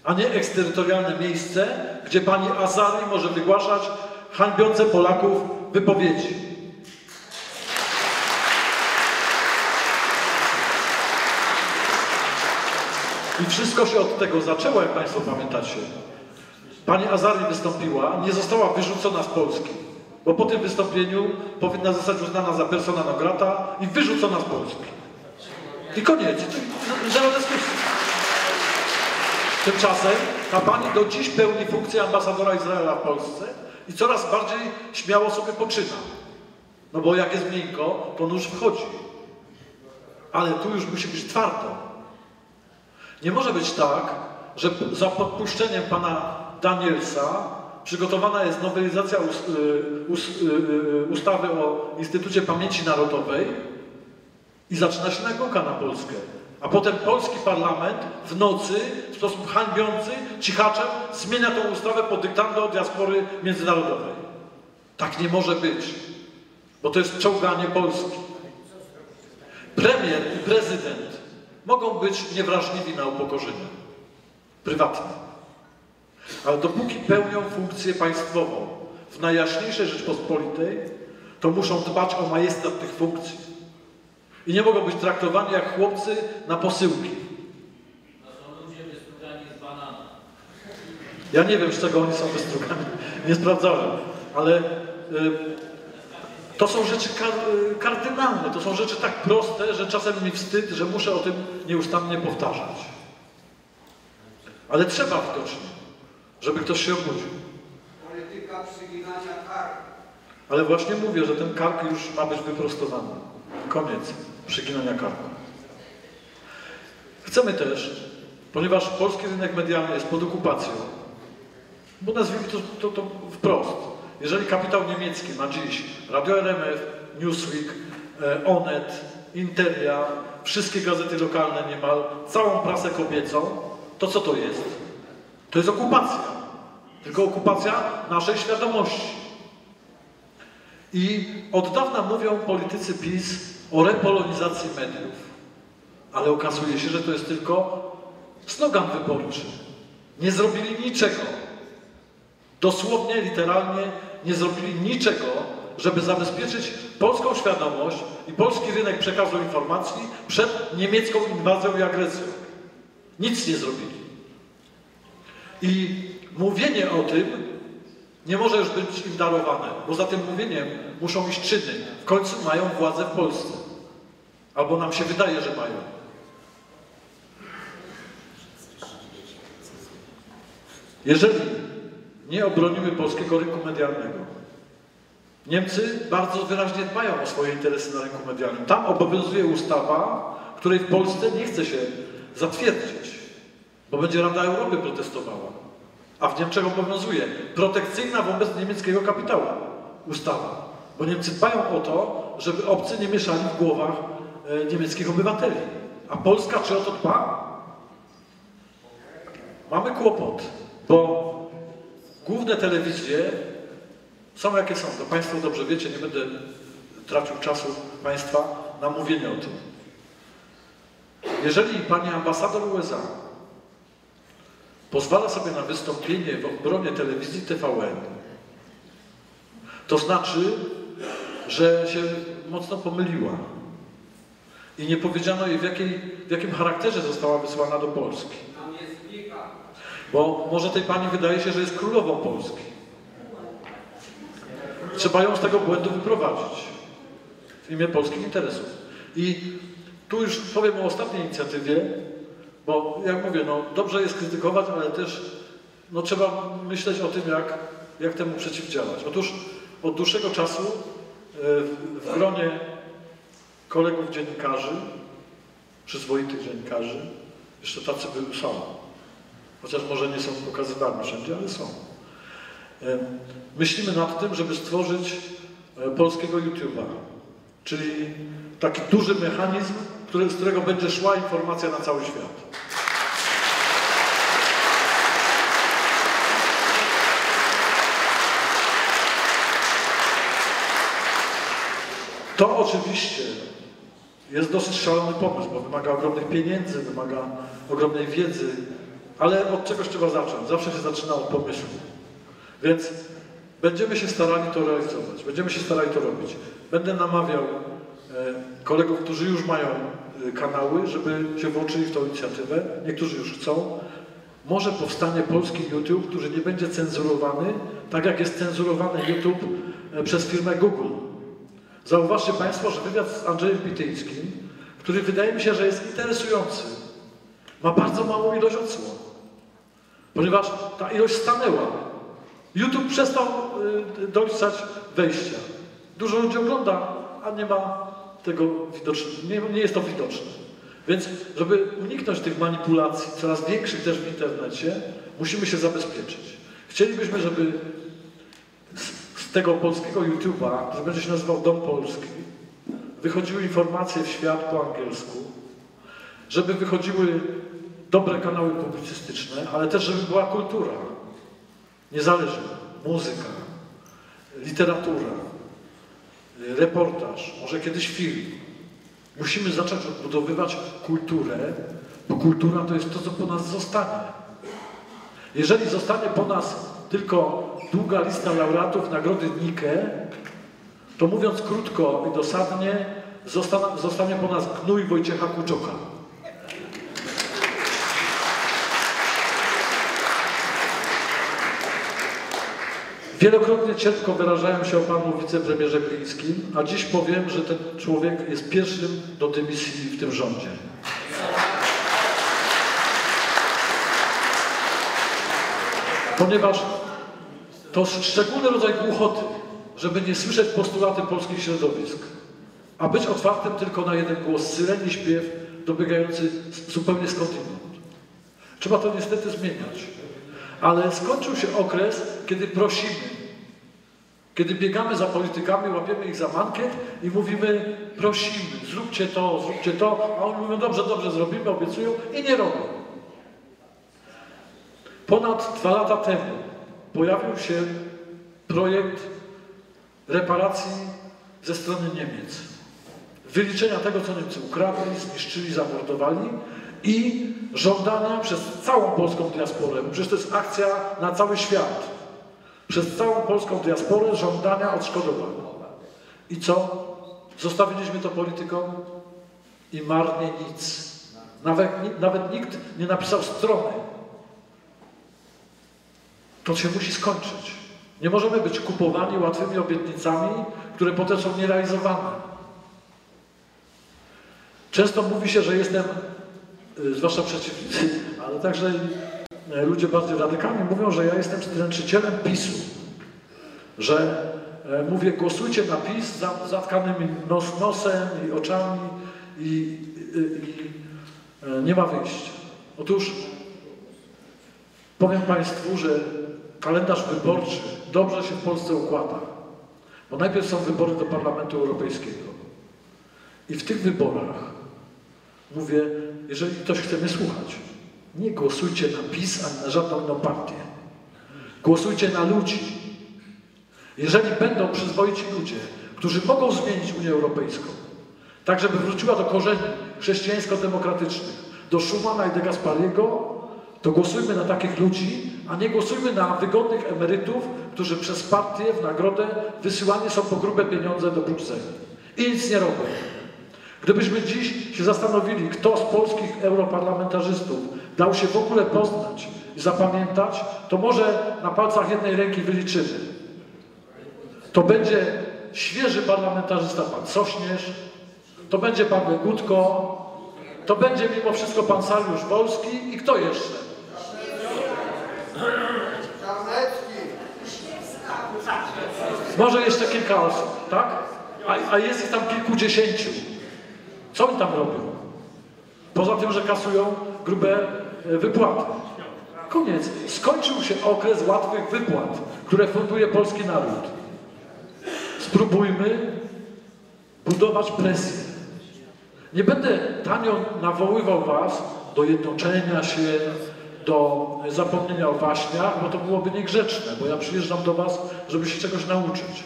a nie eksterytorialne miejsce, gdzie pani Azari może wygłaszać hańbiące Polaków wypowiedzi. I wszystko się od tego zaczęło, jak Państwo pamiętacie. Pani Azari wystąpiła, nie została wyrzucona z Polski, bo po tym wystąpieniu powinna zostać uznana za persona non grata i wyrzucona z Polski. I koniec. Zero dyskusji. Tymczasem ta pani do dziś pełni funkcję ambasadora Izraela w Polsce i coraz bardziej śmiało sobie poczyna. No bo jak jest miękko, to nóż wchodzi. Ale tu już musi być twardo. Nie może być tak, że za podpuszczeniem pana Danielsa przygotowana jest nowelizacja y, y, y, ustawy o Instytucie Pamięci Narodowej i zaczyna się nagonka na Polskę. A potem polski parlament w nocy w sposób hańbiący, cichaczem zmienia tą ustawę pod dyktando diaspory międzynarodowej. Tak nie może być, bo to jest czołganie Polski. Premier i prezydent mogą być niewrażliwi na upokorzenie. Prywatnie. Ale dopóki pełnią funkcję państwową w najjaśniejszej Rzeczpospolitej, to muszą dbać o majestat tych funkcji. I nie mogą być traktowani jak chłopcy na posyłki. To. Ja nie wiem, z czego oni są wystrugani. Nie sprawdzałem. Ale y, to są rzeczy y, kardynalne. To są rzeczy tak proste, że czasem mi wstyd, że muszę o tym nieustannie powtarzać. Ale trzeba widocznie, żeby ktoś się obudził. Polityka przyginania kark. Ale właśnie mówię, że ten kark już ma być wyprostowany. Koniec przyginania karku. Chcemy też, ponieważ polski rynek medialny jest pod okupacją, bo nazwijmy to, to, to wprost. Jeżeli kapitał niemiecki ma dziś Radio RMF, Newsweek, e, Onet, Interia, wszystkie gazety lokalne niemal, całą prasę kobiecą, to co to jest? To jest okupacja. Tylko okupacja naszej świadomości. I od dawna mówią politycy PiS o repolonizacji mediów. Ale okazuje się, że to jest tylko slogan wyborczy. Nie zrobili niczego. Dosłownie, literalnie nie zrobili niczego, żeby zabezpieczyć polską świadomość i polski rynek przekazu informacji przed niemiecką inwazją i agresją. Nic nie zrobili. I mówienie o tym nie może już być im darowane, bo za tym mówieniem muszą iść czyny. W końcu mają władzę w Polsce. Albo nam się wydaje, że mają. Jeżeli nie obronimy polskiego rynku medialnego, Niemcy bardzo wyraźnie dbają o swoje interesy na rynku medialnym. Tam obowiązuje ustawa, której w Polsce nie chce się zatwierdzić, bo będzie Rada Europy protestowała. A w Niemczech obowiązuje protekcyjna wobec niemieckiego kapitału ustawa. Bo Niemcy dbają o to, żeby obcy nie mieszali w głowach e, niemieckich obywateli. A Polska czy o to dba? Mamy kłopot, bo główne telewizje są jakie są. To Państwo dobrze wiecie, nie będę tracił czasu Państwa na mówienie o tym. Jeżeli Pani ambasador USA pozwala sobie na wystąpienie w obronie telewizji TVN To znaczy, że się mocno pomyliła. I nie powiedziano jej, w, jakiej, w jakim charakterze została wysłana do Polski. Bo może tej pani wydaje się, że jest królową Polski. Trzeba ją z tego błędu wyprowadzić w imię polskich interesów. I tu już powiem o ostatniej inicjatywie, bo jak mówię, no dobrze jest krytykować, ale też no, trzeba myśleć o tym, jak, jak temu przeciwdziałać. Otóż od dłuższego czasu e, w- w gronie kolegów dziennikarzy, przyzwoitych dziennikarzy, jeszcze tacy były są, chociaż może nie są pokazywani wszędzie, ale są. E, Myślimy nad tym, żeby stworzyć e, polskiego YouTube'a, czyli taki duży mechanizm, który, z którego będzie szła informacja na cały świat. To oczywiście jest dosyć szalony pomysł, bo wymaga ogromnych pieniędzy, wymaga ogromnej wiedzy, ale od czegoś trzeba zacząć. Zawsze się zaczyna od pomysłu. Więc będziemy się starali to realizować, będziemy się starali to robić. Będę namawiał e, kolegów, którzy już mają kanały, żeby się włączyli w tą inicjatywę. Niektórzy już chcą. Może powstanie polski YouTube, który nie będzie cenzurowany, tak jak jest cenzurowany YouTube e, przez firmę Google. Zauważcie Państwo, że wywiad z Andrzejem Pityńskim, który wydaje mi się, że jest interesujący, ma bardzo małą ilość odsłon, ponieważ ta ilość stanęła. YouTube przestał y, doliczać wejścia. Dużo ludzi ogląda, a nie ma tego widoczne, nie, nie jest to widoczne. Więc, żeby uniknąć tych manipulacji, coraz większych też w internecie, musimy się zabezpieczyć. Chcielibyśmy, żeby z, z tego polskiego YouTube'a, który będzie się nazywał Dom Polski, wychodziły informacje w świat po angielsku, żeby wychodziły dobre kanały publicystyczne, ale też, żeby była kultura niezależna, muzyka, literatura, reportaż, może kiedyś film. Musimy zacząć odbudowywać kulturę, bo kultura to jest to, co po nas zostanie. Jeżeli zostanie po nas tylko długa lista laureatów Nagrody Nike, to mówiąc krótko i dosadnie, zostanie, po nas gnój Wojciecha Kuczoka. Wielokrotnie cierpko wyrażałem się o panu wicepremierze Glińskim, a dziś powiem, że ten człowiek jest pierwszym do dymisji w tym rządzie. Ponieważ to szczególny rodzaj głuchoty, żeby nie słyszeć postulaty polskich środowisk, a być otwartym tylko na jeden głos, syreni śpiew dobiegający zupełnie skądinąd. Trzeba to niestety zmieniać. Ale skończył się okres, kiedy prosimy, kiedy biegamy za politykami, łapiemy ich za mankiet i mówimy, prosimy, zróbcie to, zróbcie to, a oni mówią, dobrze, dobrze, zrobimy, obiecują i nie robią. Ponad dwa lata temu pojawił się projekt reparacji ze strony Niemiec. Wyliczenia tego, co Niemcy ukradli, zniszczyli, zamordowali i żądania przez całą polską diasporę, bo przecież to jest akcja na cały świat, przez całą polską diasporę żądania odszkodowań. I co? Zostawiliśmy to politykom i marnie nic. Nawet, nawet nikt nie napisał strony. To się musi skończyć. Nie możemy być kupowani łatwymi obietnicami, które potem są nierealizowane. Często mówi się, że jestem, zwłaszcza przeciwnicy, ale także e, ludzie bardziej radykalni mówią, że ja jestem stręczycielem PiSu. Że e, mówię, głosujcie na PiS z za- zatkanymi nos, nosem i oczami i, i, i e, nie ma wyjścia. Otóż powiem Państwu, że kalendarz wyborczy dobrze się w Polsce układa. Bo najpierw są wybory do Parlamentu Europejskiego. I w tych wyborach mówię, jeżeli ktoś chce mnie słuchać, nie głosujcie na PiS ani na żadną inną partię. Głosujcie na ludzi. Jeżeli będą przyzwoici ludzie, którzy mogą zmienić Unię Europejską, tak żeby wróciła do korzeni chrześcijańsko-demokratycznych, do Schumana i de Gaspariego, to głosujmy na takich ludzi, a nie głosujmy na wygodnych emerytów, którzy przez partię w nagrodę wysyłani są po grube pieniądze do Brukseli. I nic nie robią. Gdybyśmy dziś się zastanowili, kto z polskich europarlamentarzystów dał się w ogóle poznać i zapamiętać, to może na palcach jednej ręki wyliczymy. To będzie świeży parlamentarzysta pan Sośnierz, to będzie pan Legutko, to będzie mimo wszystko pan Sariusz Wolski i kto jeszcze? Może jeszcze kilka osób, tak? A, a jest ich tam kilkudziesięciu. Co oni tam robią? Poza tym, że kasują grube e, wypłaty. Koniec. Skończył się okres łatwych wypłat, które funduje polski naród. Spróbujmy budować presję. Nie będę tanio nawoływał Was do jednoczenia się, do zapomnienia o waśniach, bo to byłoby niegrzeczne, bo ja przyjeżdżam do Was, żeby się czegoś nauczyć.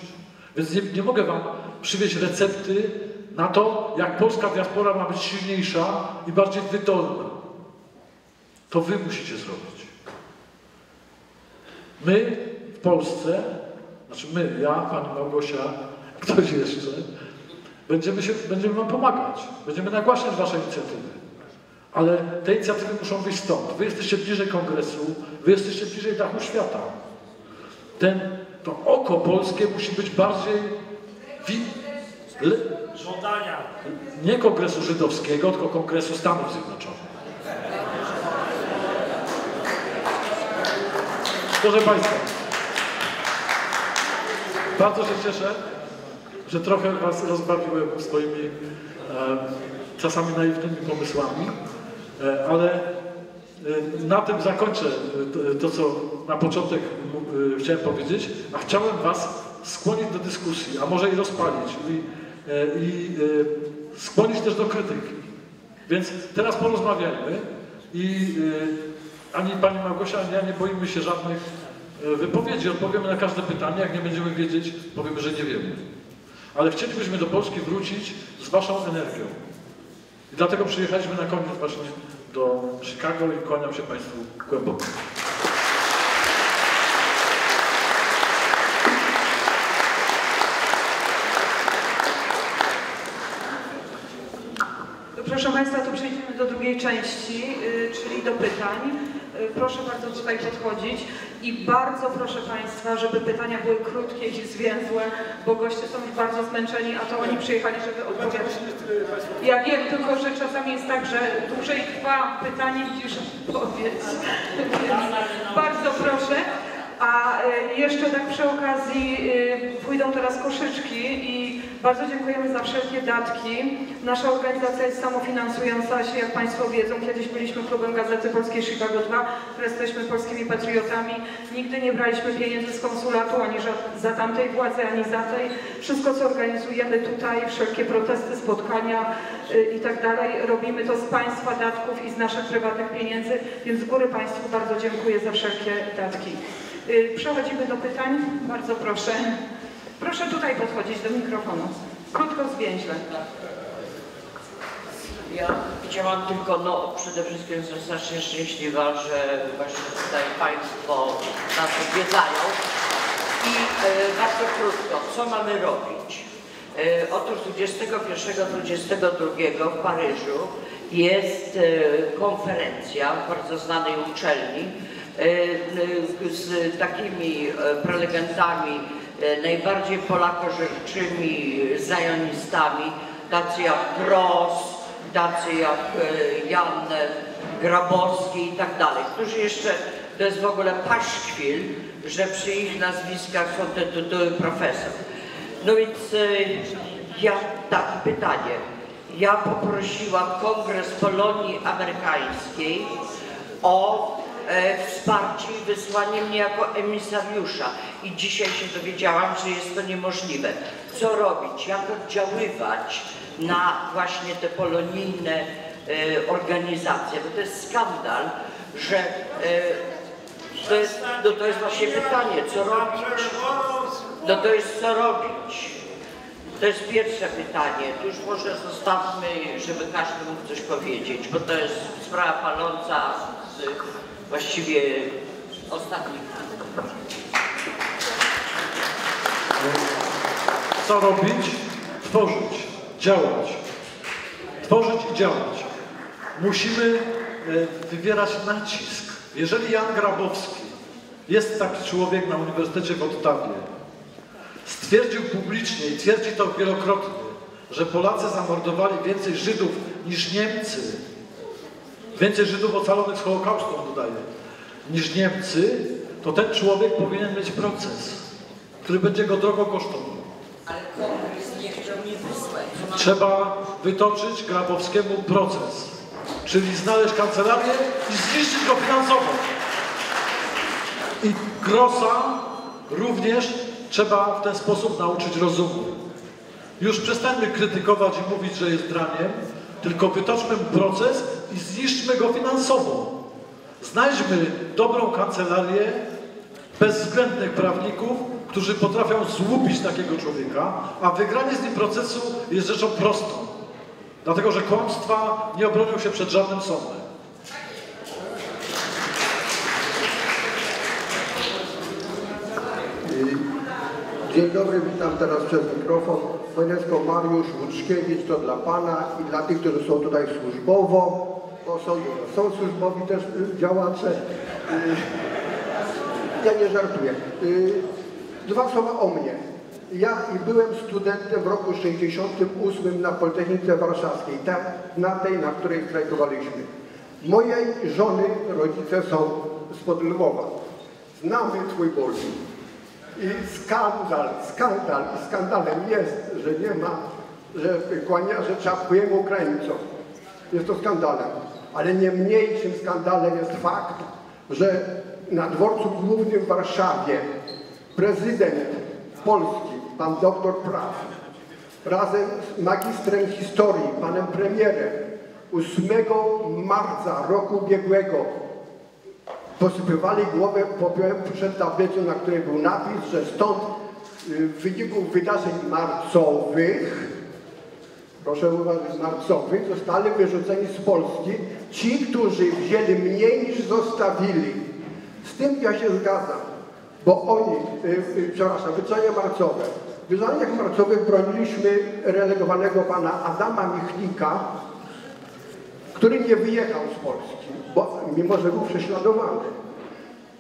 Więc nie, nie mogę Wam przywieźć recepty na to, jak polska diaspora ma być silniejsza i bardziej wydolna. To Wy musicie zrobić. My w Polsce, znaczy my, ja, Pani Małgosia, ktoś jeszcze, będziemy, się, będziemy Wam pomagać. Będziemy nagłaśniać Wasze inicjatywy. Ale te inicjatywy muszą wyjść stąd. Wy jesteście bliżej kongresu, wy jesteście bliżej dachu świata. Ten, to oko polskie musi być bardziej wi, le, Żądania. nie kongresu żydowskiego, tylko kongresu Stanów Zjednoczonych. Proszę Państwa, bardzo się cieszę, że trochę Was rozbawiłem swoimi e, czasami naiwnymi pomysłami, e, ale e, na tym zakończę e, to, co na początek e, chciałem powiedzieć, a chciałem Was skłonić do dyskusji, a może i rozpalić i, i e, skłonić też do krytyki. Więc teraz porozmawiajmy i e, ani Pani Małgosia, ani ja nie boimy się żadnych e, wypowiedzi. Odpowiemy na każde pytanie. Jak nie będziemy wiedzieć, powiemy, że nie wiemy. Ale chcielibyśmy do Polski wrócić z Waszą energią. I dlatego przyjechaliśmy na koniec właśnie do Chicago i kłaniam się Państwu głęboko. Proszę Państwa, to przejdziemy do drugiej części, y, czyli do pytań. Y, Proszę bardzo tutaj podchodzić i bardzo proszę Państwa, żeby pytania były krótkie i zwięzłe, bo goście są już bardzo zmęczeni, a to oni przyjechali, żeby odpowiadać. Ja wiem, tylko że czasami jest tak, że dłużej trwa pytanie niż odpowiedź. Bardzo proszę. A y, jeszcze tak przy okazji y, pójdą teraz koszyczki i bardzo dziękujemy za wszelkie datki. Nasza organizacja jest samofinansująca się, jak Państwo wiedzą. Kiedyś byliśmy klubem Gazety Polskiej Chicago 2, które jesteśmy polskimi patriotami. Nigdy nie braliśmy pieniędzy z konsulatu, ani za, tamtej władzy, ani za tej. Wszystko, co organizujemy tutaj, wszelkie protesty, spotkania y, i tak dalej, robimy to z Państwa datków i z naszych prywatnych pieniędzy, więc z góry Państwu bardzo dziękuję za wszelkie datki. Y, Przechodzimy do pytań. Bardzo proszę. Proszę tutaj podchodzić do mikrofonu. Krótko, zwięźle. Ja chciałam tylko, no przede wszystkim jestem strasznie szczęśliwa, że właśnie tutaj Państwo nas odwiedzają. I e, bardzo krótko, co mamy robić? E, otóż 21-22 w Paryżu jest e, konferencja w bardzo znanej uczelni z takimi e, prelegentami e, najbardziej polakożerczymi zajonistami, tacy jak Gross, tacy jak e, Jan Grabowski i tak dalej, którzy jeszcze, to jest w ogóle paszkwil, że przy ich nazwiskach są te tytuły profesor. No więc ja takie pytanie. Ja poprosiłam Kongres Polonii Amerykańskiej o wsparcie i wysłanie mnie jako emisariusza. I dzisiaj się dowiedziałam, że jest to niemożliwe. Co robić? Jak oddziaływać na właśnie te polonijne e, organizacje? Bo to jest skandal, że e, to jest, no to jest właśnie pytanie, co robić? No to jest co robić? To jest pierwsze pytanie. Tu już może zostawmy, żeby każdy mógł coś powiedzieć, bo to jest sprawa paląca właściwie ostatni. Co robić? Tworzyć, działać. Tworzyć i działać. Musimy e, wywierać nacisk. Jeżeli Jan Grabowski, jest taki człowiek na Uniwersytecie w Ottawie, stwierdził publicznie i twierdzi to wielokrotnie, że Polacy zamordowali więcej Żydów niż Niemcy, więcej Żydów ocalonych z Holokaustu, on dodaje, niż Niemcy, to ten człowiek powinien mieć proces, który będzie go drogo kosztował. Ale kongres nie chciał mnie wysłać. Trzeba wytoczyć Grabowskiemu proces, czyli znaleźć kancelarię i zniszczyć go finansowo. I Grossa również trzeba w ten sposób nauczyć rozumu. Już przestańmy krytykować i mówić, że jest draniem, tylko wytoczmy proces i zniszczmy go finansowo. Znajdźmy dobrą kancelarię bezwzględnych prawników, którzy potrafią złupić takiego człowieka, a wygranie z nim procesu jest rzeczą prostą. Dlatego, że kłamstwa nie obronią się przed żadnym sądem. Dzień dobry, witam teraz przez mikrofon. Paniesko Mariusz Łuczkiewicz, to dla Pana i dla tych, którzy są tutaj służbowo, bo są, są służbowi też y, działacze. Y, Ja nie żartuję. Y, Dwa słowa o mnie. Ja byłem studentem w roku 68 na Politechnice Warszawskiej, tam, na tej, na której strajkowaliśmy. Mojej żony rodzice są spod Lwowa. Znamy Twój ból. I skandal, skandal, i skandalem jest, że nie ma, że kłaniarze czapują Ukraińcom. Jest to skandalem. Ale nie mniejszym skandalem jest fakt, że na dworcu głównym w Warszawie prezydent Polski, pan doktor praw, razem z magistrem historii, panem premierem, 8 marca roku ubiegłego posypywali głowę popiołem przed tablicą, na której był napis, że stąd y, w wyniku wydarzeń marcowych, proszę uważać, marcowych, zostali wyrzuceni z Polski ci, którzy wzięli mniej niż zostawili. Z tym ja się zgadzam, bo oni, y, y, przepraszam, wycenia marcowe. W wyceniach marcowych broniliśmy relegowanego pana Adama Michnika, który nie wyjechał z Polski, bo, mimo że był prześladowany.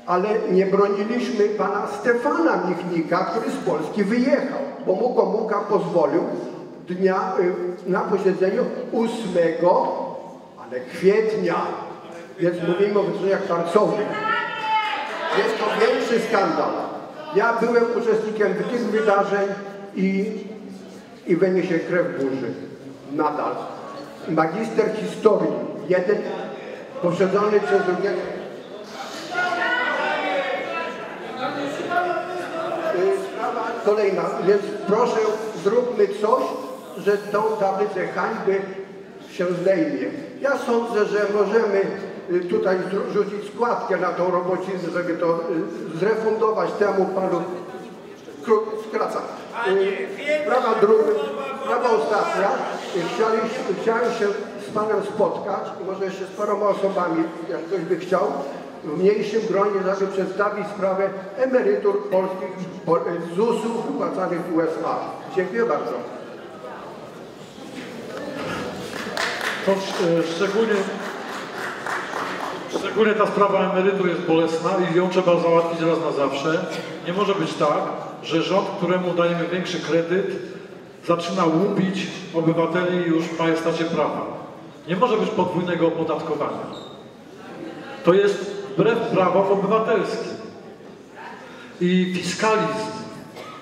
Ale nie broniliśmy pana Stefana Michnika, który z Polski wyjechał, bo mu Gomułka pozwolił dnia y, na posiedzeniu 8 ale kwietnia, więc mówimy o wydarzeniach marcowych. Jest to większy skandal. Ja byłem uczestnikiem tych wydarzeń i, i we mnie się krew burzy. Nadal. Magister historii, jeden poprzedzony przez drugiego. Y, Sprawa kolejna, więc proszę zróbmy coś, że tą tablicę hańby się zdejmie. Ja sądzę, że możemy y, tutaj rzucić składkę na tą robociznę, żeby to y, zrefundować temu panu. Skracam. Sprawa druga, sprawa ostatnia. Chcieli, chciałem się z panem spotkać i może jeszcze z paroma osobami, jak ktoś by chciał, w mniejszym gronie, żeby przedstawić sprawę emerytur polskich po- z ZUS-u wypłacanych w USA. Dziękuję bardzo. To e, szczególnie, szczególnie ta sprawa emerytur jest bolesna i ją trzeba załatwić raz na zawsze. Nie może być tak, że rząd, któremu dajemy większy kredyt, zaczyna łupić obywateli już w majestacie prawa. Nie może być podwójnego opodatkowania. To jest wbrew prawom obywatelskim. I fiskalizm,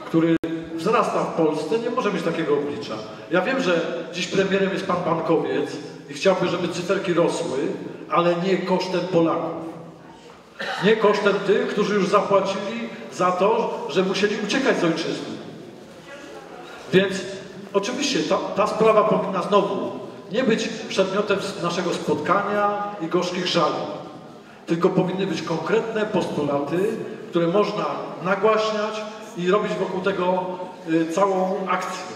który wzrasta w Polsce, nie może mieć takiego oblicza. Ja wiem, że dziś premierem jest pan bankowiec i chciałby, żeby cyferki rosły, ale nie kosztem Polaków. Nie kosztem tych, którzy już zapłacili za to, że musieli uciekać z ojczyzny. Więc oczywiście ta, ta sprawa powinna znowu nie być przedmiotem naszego spotkania i gorzkich żali, tylko powinny być konkretne postulaty, które można nagłaśniać i robić wokół tego y, całą akcję.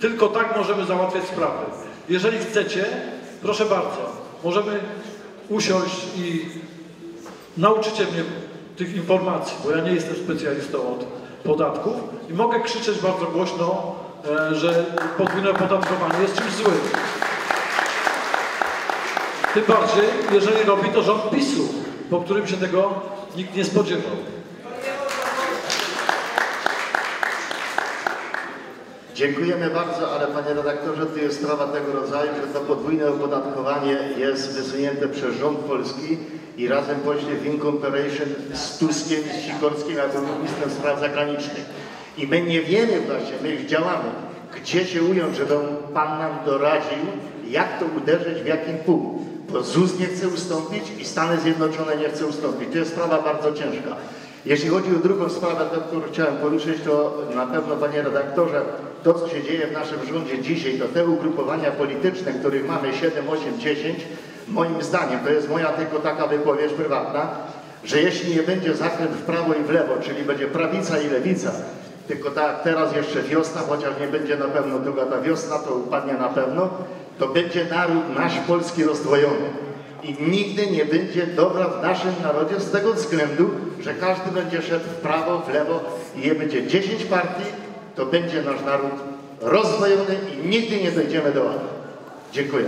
Tylko tak możemy załatwiać sprawy. Jeżeli chcecie, proszę bardzo, możemy usiąść i nauczycie mnie tych informacji, bo ja nie jestem specjalistą od podatków i mogę krzyczeć bardzo głośno, że podwójne opodatkowanie jest czymś złym. Tym bardziej, jeżeli robi to rząd PiSu, po którym się tego nikt nie spodziewał. Dziękujemy bardzo, ale panie redaktorze, tu jest sprawa tego rodzaju, że to podwójne opodatkowanie jest wysunięte przez rząd polski i razem pośle w incorporation z Tuskiem z Sikorskim jako ministrem spraw zagranicznych. I my nie wiemy właśnie, my działamy, gdzie się ująć, żeby pan nam doradził, jak to uderzyć, w jakim pół. Bo ZUS nie chce ustąpić i Stany Zjednoczone nie chce ustąpić. To jest sprawa bardzo ciężka. Jeśli chodzi o drugą sprawę, tę, którą chciałem poruszyć, to na pewno, panie redaktorze, to, co się dzieje w naszym rządzie dzisiaj, to te ugrupowania polityczne, których mamy 7, 8, 10, moim zdaniem, to jest moja tylko taka wypowiedź prywatna, że jeśli nie będzie zakręt w prawo i w lewo, czyli będzie prawica i lewica, tylko tak teraz jeszcze wiosna, chociaż nie będzie na pewno druga ta wiosna, to upadnie na pewno, to będzie naród nasz polski rozdwojony. I nigdy nie będzie dobra w naszym narodzie z tego względu, że każdy będzie szedł w prawo, w lewo i je będzie 10 partii, to będzie nasz naród rozdwojony i nigdy nie dojdziemy do ładu. Dziękuję.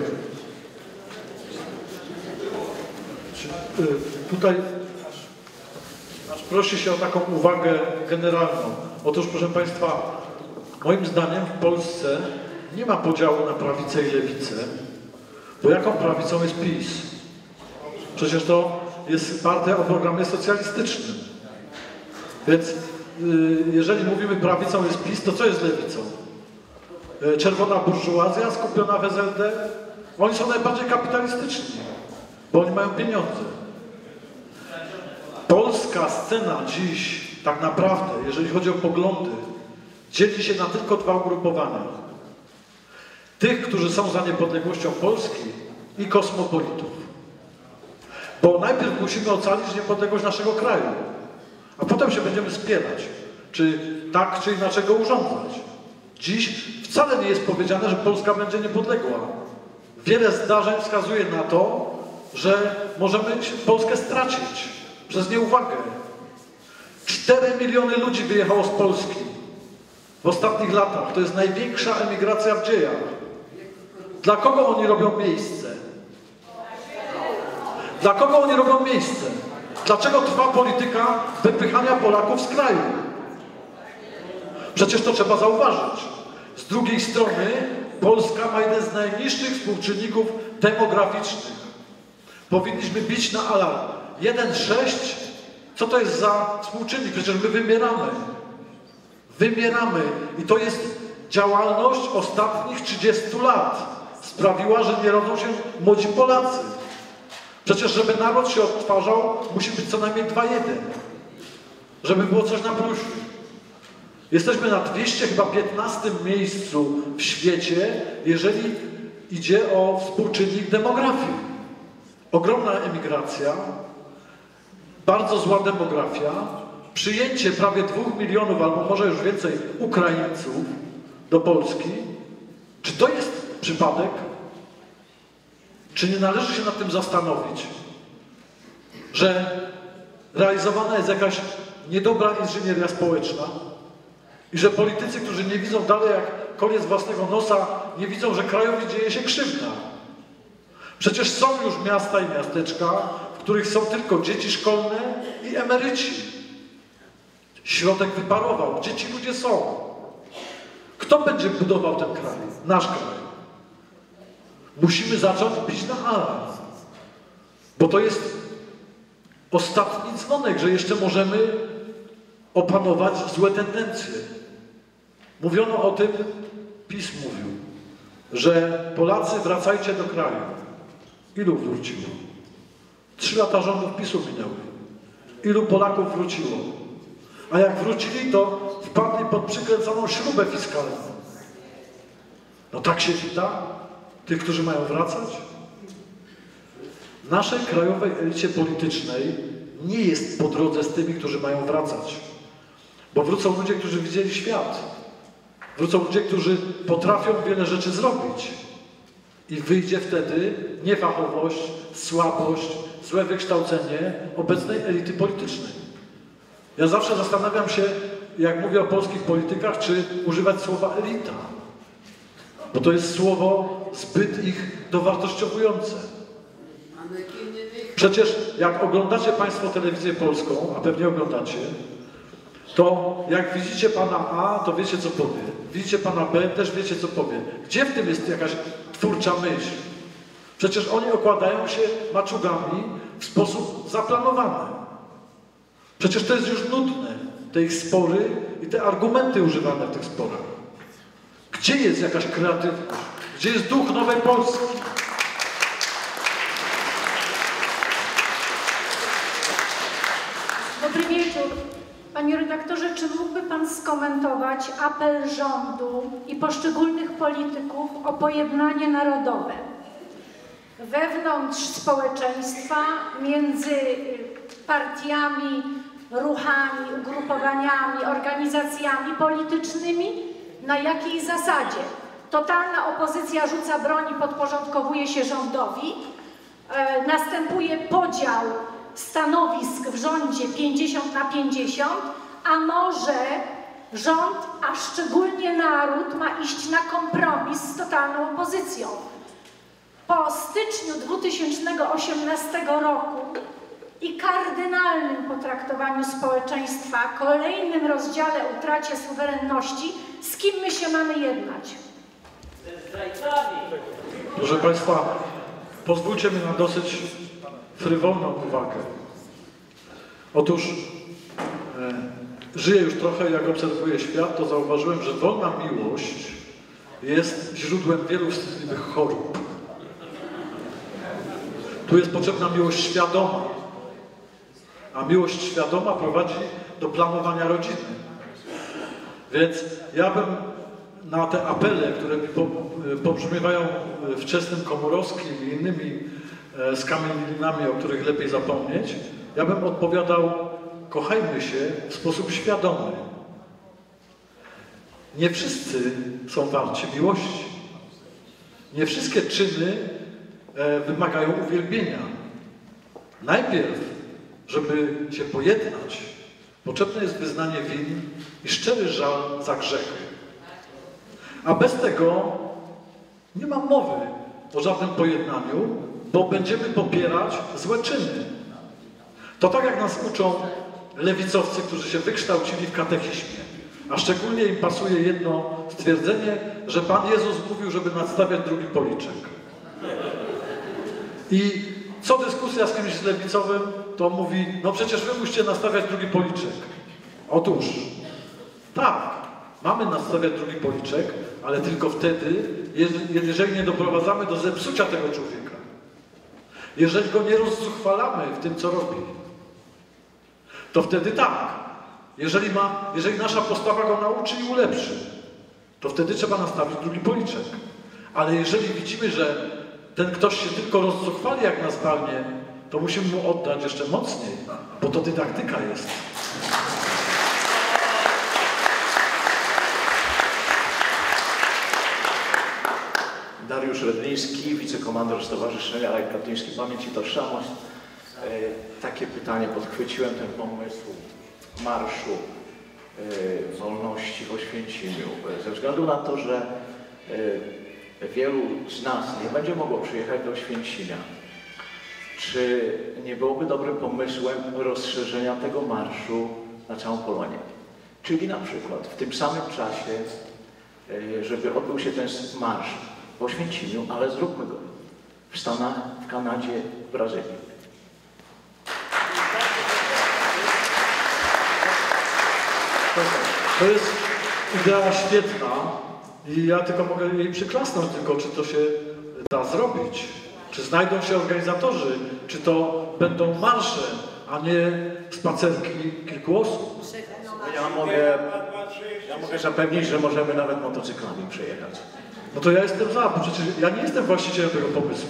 Y, Tutaj prosi się o taką uwagę generalną. Otóż, proszę Państwa, moim zdaniem w Polsce nie ma podziału na prawicę i lewicę, bo jaką prawicą jest PiS? Przecież to jest partia o programie socjalistycznym. Więc y, jeżeli mówimy prawicą jest PiS, to co jest lewicą? Y, Czerwona burżuazja skupiona w SLD? Oni są najbardziej kapitalistyczni, bo oni mają pieniądze. Polska scena dziś tak naprawdę, jeżeli chodzi o poglądy, dzieli się na tylko dwa ugrupowania. Tych, którzy są za niepodległością Polski i kosmopolitów. Bo najpierw musimy ocalić niepodległość naszego kraju, a potem się będziemy spierać, czy tak, czy inaczej go urządzać. Dziś wcale nie jest powiedziane, że Polska będzie niepodległa. Wiele zdarzeń wskazuje na to, że możemy Polskę stracić przez nieuwagę. 4 miliony ludzi wyjechało z Polski w ostatnich latach. To jest największa emigracja w dziejach. Dla kogo oni robią miejsce? Dla kogo oni robią miejsce? Dlaczego trwa polityka wypychania Polaków z kraju? Przecież to trzeba zauważyć. Z drugiej strony Polska ma jeden z najniższych współczynników demograficznych. Powinniśmy bić na alarm. 1,6 co to jest za współczynnik? Przecież my wymieramy. Wymieramy. I to jest działalność ostatnich 30 lat. Sprawiła, że nie rodzą się młodzi Polacy. Przecież, żeby naród się odtwarzał, musi być co najmniej 2-1. Żeby było coś na plusie. Jesteśmy na 200 chyba 15 miejscu w świecie, jeżeli idzie o współczynnik demografii. Ogromna emigracja, bardzo zła demografia, przyjęcie prawie dwóch milionów albo może już więcej Ukraińców do Polski. Czy to jest przypadek? Czy nie należy się nad tym zastanowić, że realizowana jest jakaś niedobra inżynieria społeczna i że politycy, którzy nie widzą dalej jak koniec własnego nosa, nie widzą, że krajowi dzieje się krzywda. Przecież są już miasta i miasteczka, których są tylko dzieci szkolne i emeryci. Środek wyparował. Gdzie ci ludzie są? Kto będzie budował ten kraj? Nasz kraj. Musimy zacząć bić na alarm. Bo to jest ostatni dzwonek, że jeszcze możemy opanować złe tendencje. Mówiono o tym, PiS mówił, że Polacy wracajcie do kraju. Ilu wróciło? Trzy lata rządów PiSu minęły. Ilu Polaków wróciło? A jak wrócili, to wpadli pod przykręconą śrubę fiskalną. No tak się wita tych, którzy mają wracać? Naszej krajowej elicie politycznej nie jest po drodze z tymi, którzy mają wracać. Bo wrócą ludzie, którzy widzieli świat. Wrócą ludzie, którzy potrafią wiele rzeczy zrobić. I wyjdzie wtedy niefachowość, słabość, złe wykształcenie obecnej elity politycznej. Ja zawsze zastanawiam się, jak mówię o polskich politykach, czy używać słowa elita. Bo to jest słowo zbyt ich dowartościowujące. Przecież jak oglądacie Państwo telewizję polską, a pewnie oglądacie, to jak widzicie pana A, to wiecie co powie. Widzicie pana B, też wiecie co powie. Gdzie w tym jest jakaś twórcza myśl? Przecież oni okładają się maczugami w sposób zaplanowany. Przecież to jest już nudne, te ich spory i te argumenty używane w tych sporach. Gdzie jest jakaś kreatywność? Gdzie jest duch nowej Polski? Dobry wieczór. Panie redaktorze, czy mógłby Pan skomentować apel rządu i poszczególnych polityków o pojednanie narodowe wewnątrz społeczeństwa, między y, partiami, ruchami, ugrupowaniami, organizacjami politycznymi? Na jakiej zasadzie? Totalna opozycja rzuca broń i podporządkowuje się rządowi. E, następuje podział stanowisk w rządzie 50 na 50, a może rząd, a szczególnie naród ma iść na kompromis z totalną opozycją. Po styczniu 2018 roku i kardynalnym potraktowaniu społeczeństwa, kolejnym rozdziale utracie suwerenności, z kim my się mamy jednać? Proszę Państwa, pozwólcie mi na dosyć frywolną uwagę. Otóż e, żyję już trochę, jak obserwuję świat, to zauważyłem, że wolna miłość jest źródłem wielu wstydliwych chorób. Tu jest potrzebna miłość świadoma, a miłość świadoma prowadzi do planowania rodziny. Więc ja bym na te apele, które mi po- pobrzmiewają e, wczesnym Komorowskim i innymi e, skamielinami, o których lepiej zapomnieć, ja bym odpowiadał, kochajmy się w sposób świadomy. Nie wszyscy są warci miłości. Nie wszystkie czyny e, wymagają uwielbienia. Najpierw, żeby się pojednać, potrzebne jest wyznanie win i szczery żal za grzechy. A bez tego nie ma mowy o żadnym pojednaniu, bo będziemy popierać złe czyny. To tak jak nas uczą lewicowcy, którzy się wykształcili w katechizmie. A szczególnie im pasuje jedno stwierdzenie, że Pan Jezus mówił, żeby nadstawiać drugi policzek. I co dyskusja z kimś lewicowym, to mówi, no przecież wy musicie nastawiać drugi policzek. Otóż, tak, mamy nastawiać drugi policzek, ale tylko wtedy, jeż- jeżeli nie doprowadzamy do zepsucia tego człowieka. Jeżeli go nie rozzuchwalamy w tym, co robi, to wtedy tak. Jeżeli, ma, jeżeli nasza postawa go nauczy i ulepszy, to wtedy trzeba nastawić drugi policzek. Ale jeżeli widzimy, że ten ktoś się tylko rozzuchwali jak nas palnie, to musimy mu oddać jeszcze mocniej, bo to dydaktyka jest. Dariusz Redliński, wicekomandor Stowarzyszenia Lek Katyński Pamięć i Tożsamość. E, Takie pytanie, podchwyciłem ten pomysł Marszu e, Wolności w Oświęcimiu. E, Ze względu na to, że e, wielu z nas nie będzie mogło przyjechać do Oświęcimia, czy nie byłoby dobrym pomysłem rozszerzenia tego marszu na całą Polonię? Czyli na przykład w tym samym czasie e, żeby odbył się ten marsz w Oświęcimiu, ale zróbmy go w Stanach, w Kanadzie, w Brazylii. To jest idea świetna i ja tylko mogę jej przyklasnąć, tylko czy to się da zrobić. Czy znajdą się organizatorzy, czy to będą marsze, a nie spacerki kilku osób. Ja mogę, ja mogę zapewnić, że możemy nawet motocyklami przejechać. No to ja jestem za, bo przecież ja nie jestem właścicielem tego pomysłu.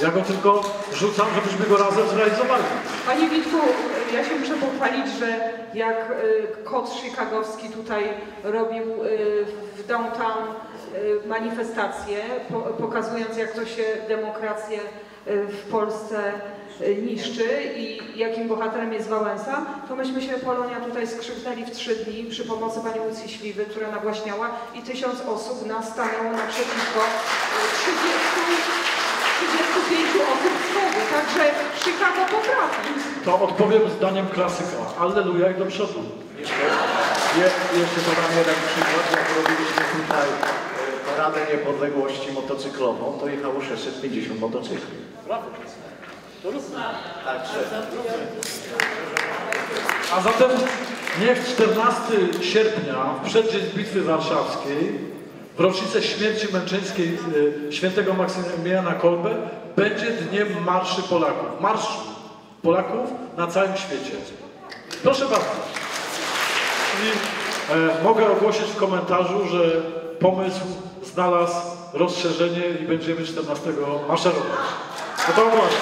Ja go tylko rzucam, żebyśmy go razem zrealizowali. Panie Witku, ja się muszę pochwalić, że jak y, kot chicagowski tutaj robił y, w downtown y, manifestację, po, pokazując jak to się demokrację w Polsce niszczy i jakim bohaterem jest Wałęsa, to myśmy się Polonia tutaj skrzywdnęli w trzy dni przy pomocy pani Łucji Śliwy, która nagłaśniała i tysiąc osób nas stanęło naprzeciwko y, 30 35 osób z wody, także Chicago potrafi. To odpowiem zdaniem klasyka. Alleluja i do przodu. Je, jeszcze podam jeden przykład, jak robiliśmy tutaj e, Paradę Niepodległości motocyklową, to jechało 650 motocykli. Brawo. Także A zatem niech 14 sierpnia, w przeddzień Bitwy Warszawskiej, w rocznicę śmierci męczeńskiej e, świętego Maksymiliana Kolbe, będzie dniem marszy Polaków. Marszu Polaków na całym świecie. Proszę bardzo. Czyli e, mogę ogłosić w komentarzu, że pomysł znalazł rozszerzenie i będziemy 14 maszerować. No to ogłaszam.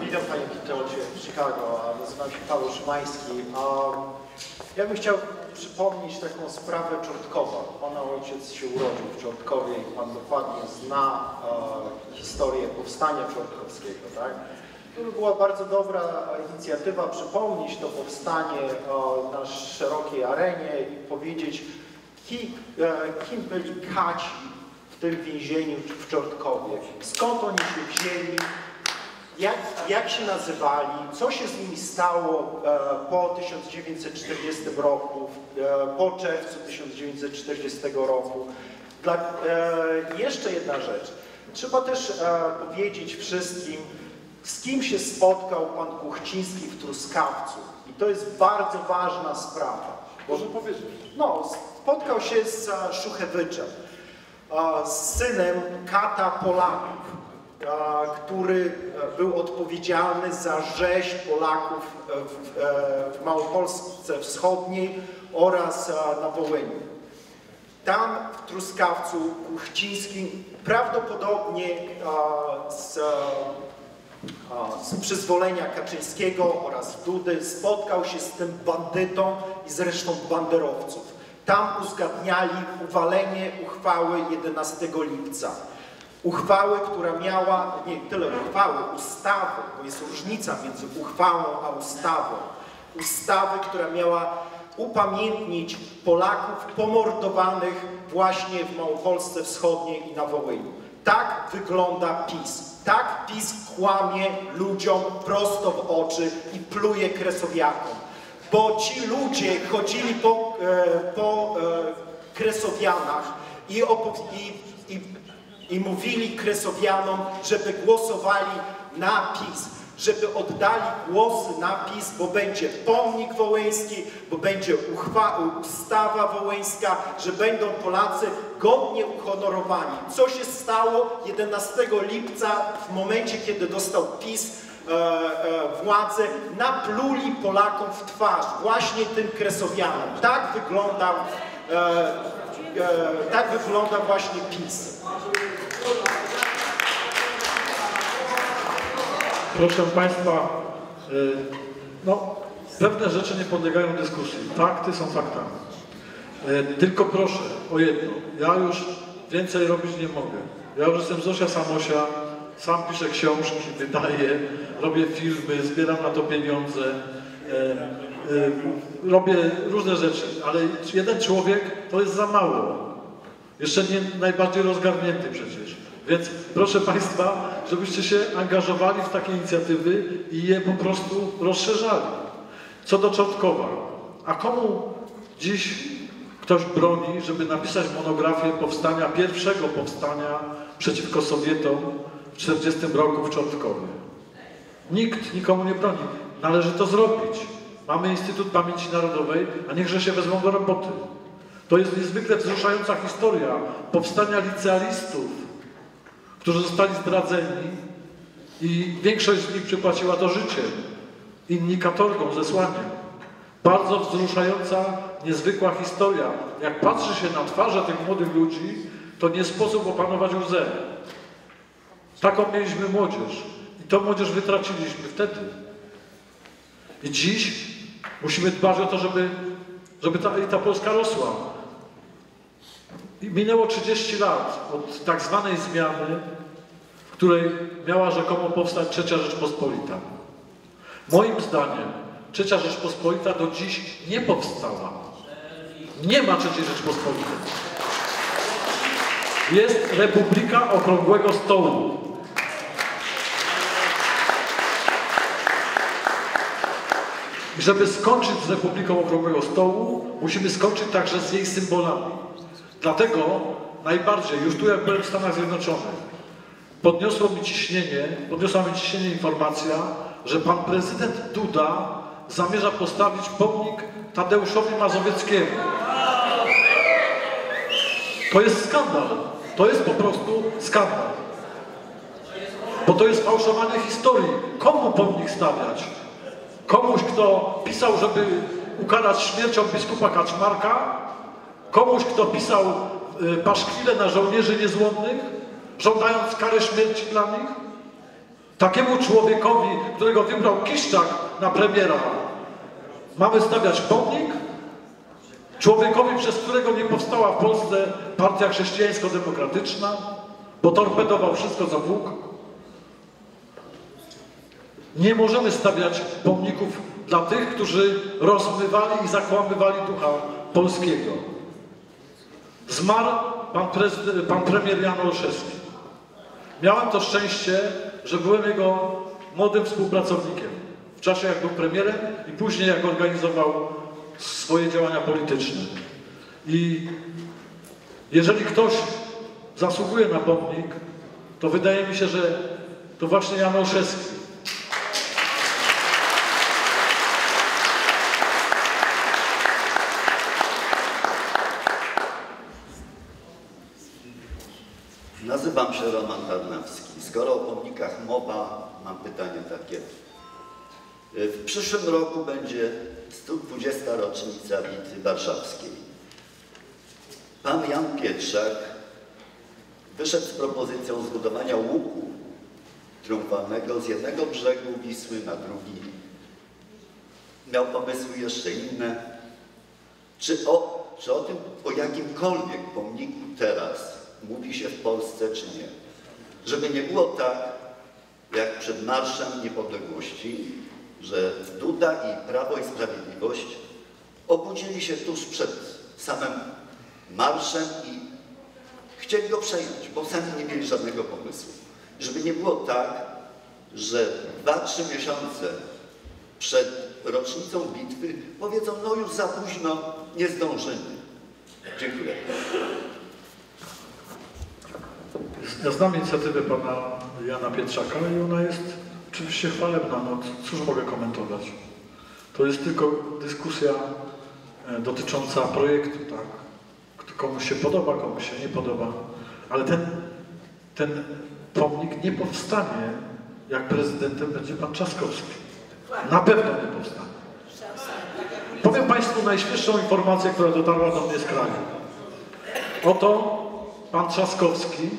Witam Panie Witoldzie w Chicago, a nazywam A ja bym chciał przypomnieć taką sprawę Czortkowa. Pana ojciec się urodził w Czortkowie i Pan dokładnie zna e, historię powstania czortkowskiego, tak? To by była bardzo dobra inicjatywa przypomnieć to powstanie e, na szerokiej arenie i powiedzieć, ki, e, kim byli kaci w tym więzieniu w Czortkowie, skąd oni się wzięli, jak, jak się nazywali, co się z nimi stało e, po 1940 roku, e, po czerwcu 1940 roku. Dla, e, jeszcze jedna rzecz. Trzeba też powiedzieć wszystkim, z kim się spotkał pan Kuchciński w Truskawcu. I to jest bardzo ważna sprawa. Może powiedzieć. No, spotkał się z Szuchewiczem, e, z synem kata Polaków, który e, był odpowiedzialny za rzeź Polaków w, e, Małopolsce Wschodniej oraz e, na Wołyniu. Tam w Truskawcu Kuchciński prawdopodobnie z, z przyzwolenia Kaczyńskiego oraz Dudy spotkał się z tym bandytą i zresztą banderowców. Tam uzgadniali uwalenie uchwały 11 lipca. Uchwały, która miała, nie tyle uchwały, ustawy, bo jest różnica między uchwałą a ustawą. Ustawy, która miała upamiętnić Polaków pomordowanych właśnie w Małopolsce Wschodniej i na Wołyniu. Tak wygląda PiS. Tak PiS kłamie ludziom prosto w oczy i pluje kresowiakom. Bo ci ludzie chodzili po, e, po e, kresowianach i, i, i, i mówili kresowianom, żeby głosowali na PiS żeby oddali głosy na PiS, bo będzie pomnik wołyński, bo będzie ustawa wołyńska, że będą Polacy godnie uhonorowani. Co się stało 11 lipca w momencie, kiedy dostał PiS e, e, władzę, napluli Polakom w twarz, właśnie tym kresowianom. Tak wyglądał, e, e, tak wygląda właśnie PiS. Proszę Państwa, y, no, pewne rzeczy nie podlegają dyskusji. Fakty są faktami. Y, Tylko proszę o jedno. Ja już więcej robić nie mogę. Ja już jestem Zosia Samosia, sam piszę książki, wydaję, robię filmy, zbieram na to pieniądze, y, robię różne rzeczy, ale jeden człowiek to jest za mało. Jeszcze nie najbardziej rozgarnięty przecież. Więc proszę Państwa, żebyście się angażowali w takie inicjatywy i je po prostu rozszerzali. Co do Czortkowa. A komu dziś ktoś broni, żeby napisać monografię powstania, pierwszego powstania przeciwko Sowietom w 1940 roku w Czortkowie? Nikt nikomu nie broni. Należy to zrobić. Mamy Instytut Pamięci Narodowej, a niechże się wezmą do roboty. To jest niezwykle wzruszająca historia powstania licealistów, którzy zostali zdradzeni i większość z nich przypłaciła to życiem, inni katorgą, zesłaniem. Bardzo wzruszająca, niezwykła historia. Jak patrzy się na twarze tych młodych ludzi, to nie sposób opanować łzę. Taką mieliśmy młodzież. I tą młodzież wytraciliśmy wtedy. I dziś musimy dbać o to, żeby, żeby ta, ta Polska rosła. Minęło 30 lat od tak zwanej zmiany, w której miała rzekomo powstać Trzecia Rzeczpospolita. Moim zdaniem Trzecia Rzeczpospolita do dziś nie powstała. Nie ma Trzeciej Rzeczpospolitej. Jest Republika Okrągłego Stołu. I żeby skończyć z Republiką Okrągłego Stołu, musimy skończyć także z jej symbolami. Dlatego najbardziej, już tu jak byłem w Stanach Zjednoczonych, podniosło mi ciśnienie, podniosła mi ciśnienie informacja, że pan prezydent Duda zamierza postawić pomnik Tadeuszowi Mazowieckiemu. To jest skandal. To jest po prostu skandal. Bo to jest fałszowanie historii. Komu pomnik stawiać? Komuś, kto pisał, żeby ukarać śmiercią biskupa Kaczmarka? Komuś, kto pisał y, paszkwile na żołnierzy niezłomnych, żądając kary śmierci dla nich? Takiemu człowiekowi, którego wybrał Kiszczak na premiera, mamy stawiać pomnik? Człowiekowi, przez którego nie powstała w Polsce partia chrześcijańsko-demokratyczna, bo torpedował wszystko, co mógł? Nie możemy stawiać pomników dla tych, którzy rozmywali i zakłamywali ducha polskiego. Zmarł pan, pan premier Jan Olszewski. Miałem to szczęście, że byłem jego młodym współpracownikiem w czasie jak był premierem i później jak organizował swoje działania polityczne. I jeżeli ktoś zasługuje na pomnik, to wydaje mi się, że to właśnie Jan Olszewski. Nazywam się Roman Tarnawski. Skoro o pomnikach mowa, mam pytanie takie. W przyszłym roku będzie 120. rocznica Bitwy Warszawskiej. Pan Jan Pietrzak wyszedł z propozycją zbudowania łuku triumfalnego z jednego brzegu Wisły na drugi. Miał pomysły jeszcze inne. Czy o, czy o tym, o jakimkolwiek pomniku teraz mówi się w Polsce, czy nie? Żeby nie było tak, jak przed Marszem Niepodległości, że Duda i Prawo i Sprawiedliwość obudzili się tuż przed samym marszem i chcieli go przejąć, bo sami nie mieli żadnego pomysłu. Żeby nie było tak, że dwa, trzy miesiące przed rocznicą bitwy powiedzą, no już za późno, nie zdążymy. Dziękuję. Ja znam inicjatywę pana Jana Pietrzaka i ona jest oczywiście chwalebna. No, cóż mogę komentować? To jest tylko dyskusja e, dotycząca projektu, tak? Komuś się podoba, komuś się nie podoba. Ale ten, ten pomnik nie powstanie, jak prezydentem będzie pan Trzaskowski. Na pewno nie powstanie. Powiem Państwu najświeższą informację, która dotarła do mnie z kraju. Oto pan Trzaskowski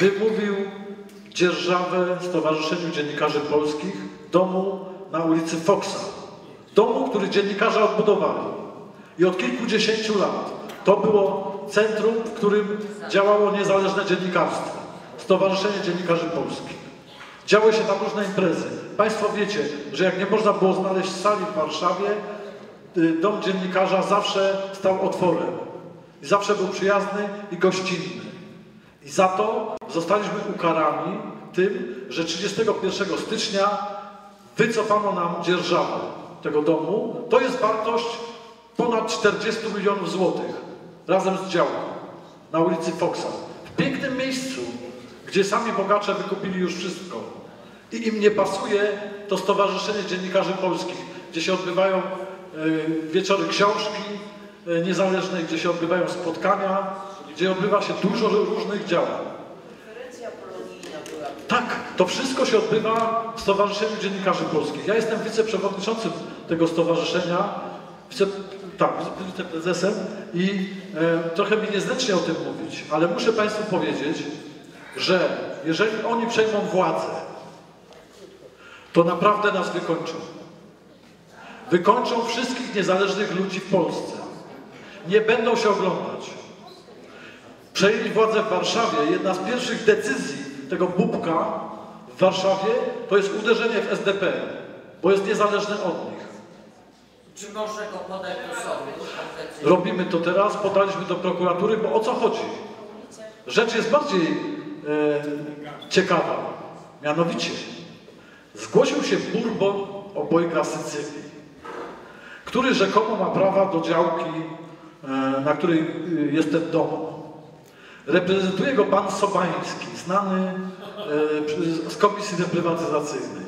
wymówił dzierżawę Stowarzyszeniu Dziennikarzy Polskich domu na ulicy Foxa. Domu, który dziennikarze odbudowali. I od kilkudziesięciu lat to było centrum, w którym działało niezależne dziennikarstwo. Stowarzyszenie Dziennikarzy Polskich. Działy się tam różne imprezy. Państwo wiecie, że jak nie można było znaleźć sali w Warszawie, y, dom dziennikarza zawsze stał otworem. I zawsze był przyjazny i gościnny. I za to zostaliśmy ukarani tym, że 31 stycznia wycofano nam dzierżawę tego domu. To jest wartość ponad 40 milionów złotych razem z działką na ulicy Foxa. W pięknym miejscu, gdzie sami bogacze wykupili już wszystko. I im nie pasuje to Stowarzyszenie Dziennikarzy Polskich, gdzie się odbywają y, wieczory książki y, niezależnej, gdzie się odbywają spotkania, gdzie odbywa się dużo różnych działań. Tak, to wszystko się odbywa w Stowarzyszeniu Dziennikarzy Polskich. Ja jestem wiceprzewodniczącym tego stowarzyszenia, wice, tak, wiceprezesem i e, trochę mi niezręcznie o tym mówić, ale muszę Państwu powiedzieć, że jeżeli oni przejmą władzę, to naprawdę nas wykończą. Wykończą wszystkich niezależnych ludzi w Polsce. Nie będą się oglądać. Przejęli władzę w Warszawie. Jedna z pierwszych decyzji tego bubka w Warszawie to jest uderzenie w SDP, bo jest niezależny od nich. Czy można go podać do sądu? Robimy to teraz, podaliśmy do prokuratury, bo o co chodzi? Rzecz jest bardziej e, ciekawa. Mianowicie, zgłosił się Bourbon obojga Sycylii, który rzekomo ma prawa do działki, e, na której e, jestem domu. Reprezentuje go pan Sobański, znany e, z Komisji Reprywatyzacyjnej.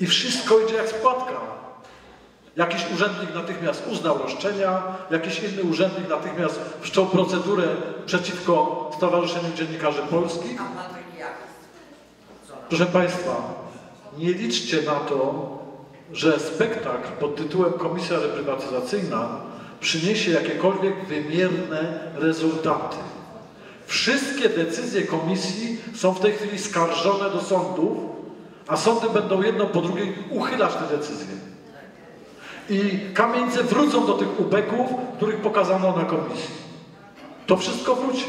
I wszystko idzie jak spłatka. Jakiś urzędnik natychmiast uznał roszczenia, jakiś inny urzędnik natychmiast wszczął procedurę przeciwko Stowarzyszeniu Dziennikarzy Polskich. Proszę Państwa, nie liczcie na to, że spektakl pod tytułem Komisja Reprywatyzacyjna przyniesie jakiekolwiek wymierne rezultaty. Wszystkie decyzje komisji są w tej chwili skarżone do sądów, a sądy będą jedną po drugiej uchylać te decyzje. I kamieńce wrócą do tych ubeków, których pokazano na komisji. To wszystko wróci.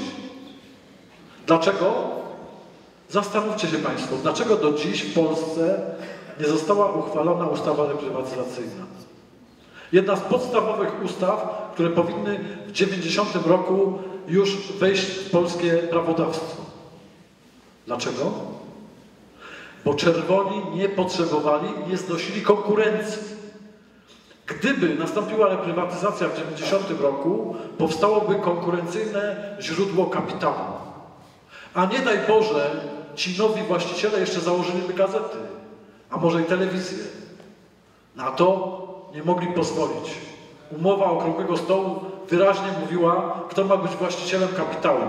Dlaczego? Zastanówcie się Państwo, dlaczego do dziś w Polsce nie została uchwalona ustawa reprywatyzacyjna? Jedna z podstawowych ustaw, które powinny w 90 roku już wejść w polskie prawodawstwo. Dlaczego? Bo czerwoni nie potrzebowali, nie znosili konkurencji. Gdyby nastąpiła reprywatyzacja w 90 roku, powstałoby konkurencyjne źródło kapitału. A nie daj Boże, ci nowi właściciele jeszcze założyliby gazety, a może i telewizję. Na to nie mogli pozwolić. Umowa Okrągłego Stołu wyraźnie mówiła, kto ma być właścicielem kapitału.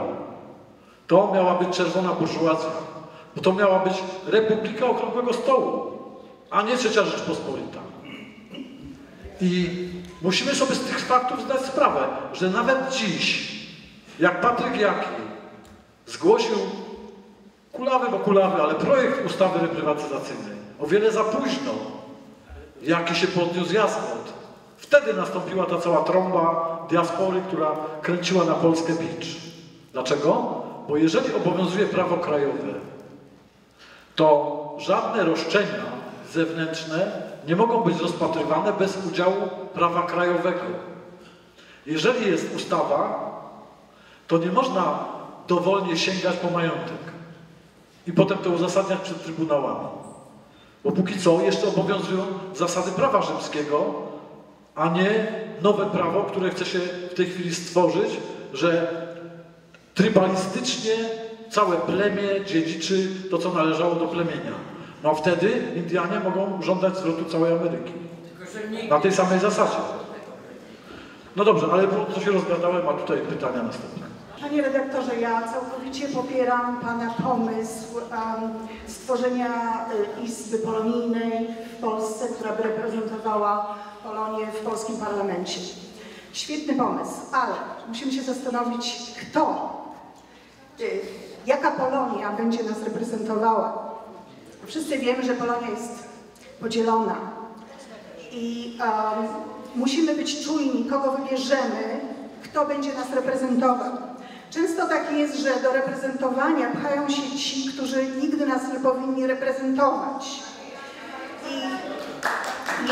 To miała być czerwona burżuazja, bo to miała być Republika Okrągłego Stołu, a nie Trzecia Rzeczpospolita. I musimy sobie z tych faktów zdać sprawę, że nawet dziś, jak Patryk Jaki zgłosił kulawy, bo kulawy, ale projekt ustawy reprywatyzacyjnej, o wiele za późno, jaki się podniósł jaskot. Wtedy nastąpiła ta cała trąba diaspory, która kręciła na Polskę bicz. Dlaczego? Bo jeżeli obowiązuje prawo krajowe, to żadne roszczenia zewnętrzne nie mogą być rozpatrywane bez udziału prawa krajowego. Jeżeli jest ustawa, to nie można dowolnie sięgać po majątek i potem to uzasadniać przed trybunałami. Bo póki co jeszcze obowiązują zasady prawa rzymskiego, a nie nowe prawo, które chce się w tej chwili stworzyć, że trybalistycznie całe plemię dziedziczy to, co należało do plemienia. No a wtedy Indianie mogą żądać zwrotu całej Ameryki. Na tej samej zasadzie. No dobrze, ale po co się rozgadałem, a tutaj pytania następne. Panie redaktorze, ja całkowicie popieram Pana pomysł em, stworzenia y, Izby Polonijnej w Polsce, która by reprezentowała Polonię w polskim parlamencie. Świetny pomysł, ale musimy się zastanowić, kto, y, jaka Polonia będzie nas reprezentowała. Wszyscy wiemy, że Polonia jest podzielona i em, musimy być czujni, kogo wybierzemy, kto będzie nas reprezentował. Często tak jest, że do reprezentowania pchają się ci, którzy nigdy nas nie powinni reprezentować. I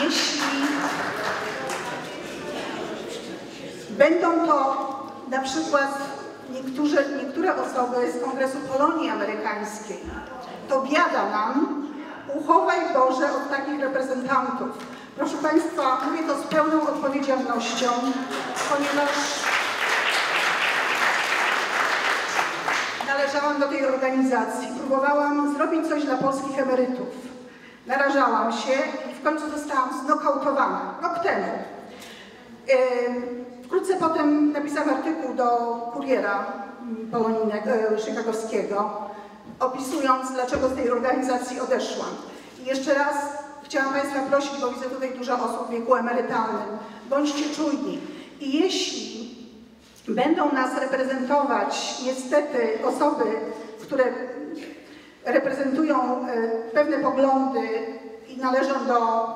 jeśli będą to na przykład niektóre, niektóre osoby z Kongresu Polonii Amerykańskiej, to biada nam, uchowaj Boże od takich reprezentantów. Proszę Państwa, mówię to z pełną odpowiedzialnością, ponieważ należałam do tej organizacji. Próbowałam zrobić coś dla polskich emerytów. Narażałam się i w końcu zostałam znokautowana. Rok temu. Wkrótce potem napisałam artykuł do kuriera mm, polonijnego, e, chicagowskiego, opisując, dlaczego z tej organizacji odeszłam. I jeszcze raz chciałam Państwa prosić, bo widzę tutaj dużo osób w wieku emerytalnym, bądźcie czujni. I jeśli będą nas reprezentować niestety osoby, które reprezentują e, pewne poglądy i należą do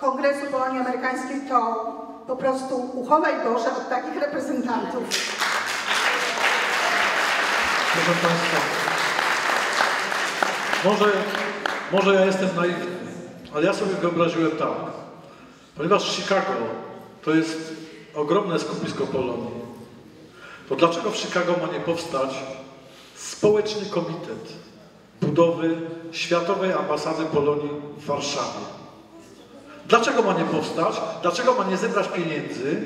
Kongresu Polonii Amerykańskiej, to po prostu uchowaj Boże od takich reprezentantów. Proszę Państwa, może, może ja jestem naiwny, ale ja sobie wyobraziłem tak. Ponieważ Chicago to jest ogromne skupisko Polonii, to dlaczego w Chicago ma nie powstać społeczny komitet budowy Światowej Ambasady Polonii w Warszawie? Dlaczego ma nie powstać? Dlaczego ma nie zebrać pieniędzy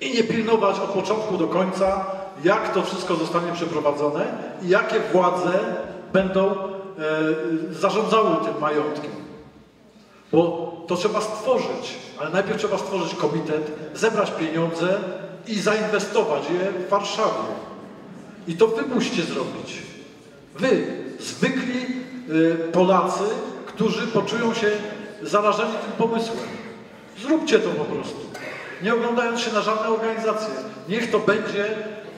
i nie pilnować od początku do końca, jak to wszystko zostanie przeprowadzone i jakie władze będą e, zarządzały tym majątkiem? Bo to trzeba stworzyć, ale najpierw trzeba stworzyć komitet, zebrać pieniądze i zainwestować je w Warszawie. I to wy musicie zrobić. Wy, zwykli y, Polacy, którzy poczują się zarażeni tym pomysłem. Zróbcie to po prostu. Nie oglądając się na żadne organizacje. Niech to będzie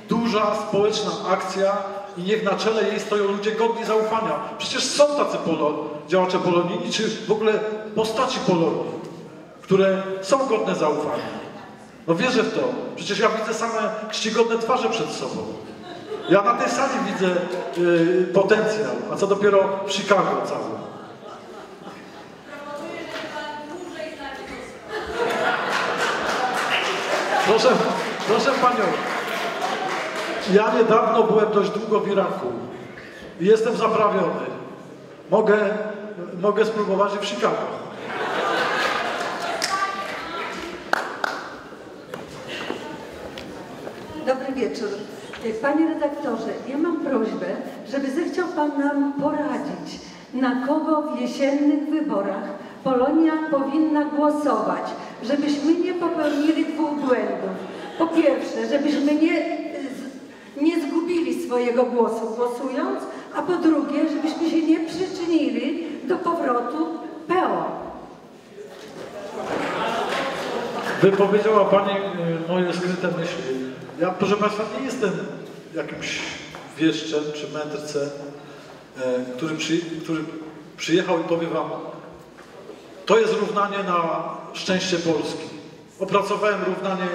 duża społeczna akcja i niech na czele jej stoją ludzie godni zaufania. Przecież są tacy polo, działacze polonijni, czy w ogóle postaci Polonii, które są godne zaufania. No wierzę w to. Przecież ja widzę same czcigodne twarze przed sobą. Ja na tej sali widzę yy, potencjał, a co dopiero w Chicago całym. Proszę, proszę Panią, ja niedawno byłem dość długo w Iraku i jestem zaprawiony. Mogę, mogę spróbować w Chicago. Dobry wieczór. Panie redaktorze, ja mam prośbę, żeby zechciał Pan nam poradzić, na kogo w jesiennych wyborach Polonia powinna głosować, żebyśmy nie popełnili dwóch błędów. Po pierwsze, żebyśmy nie, nie zgubili swojego głosu głosując, a po drugie, żebyśmy się nie przyczynili do powrotu PO. Wypowiedziała Pani y, moje skryte myśli. Ja, proszę Państwa, nie jestem jakimś wieszczem czy mędrcem, e, który, przy, który przyjechał i powie Wam, to jest równanie na szczęście Polski. Opracowałem równanie,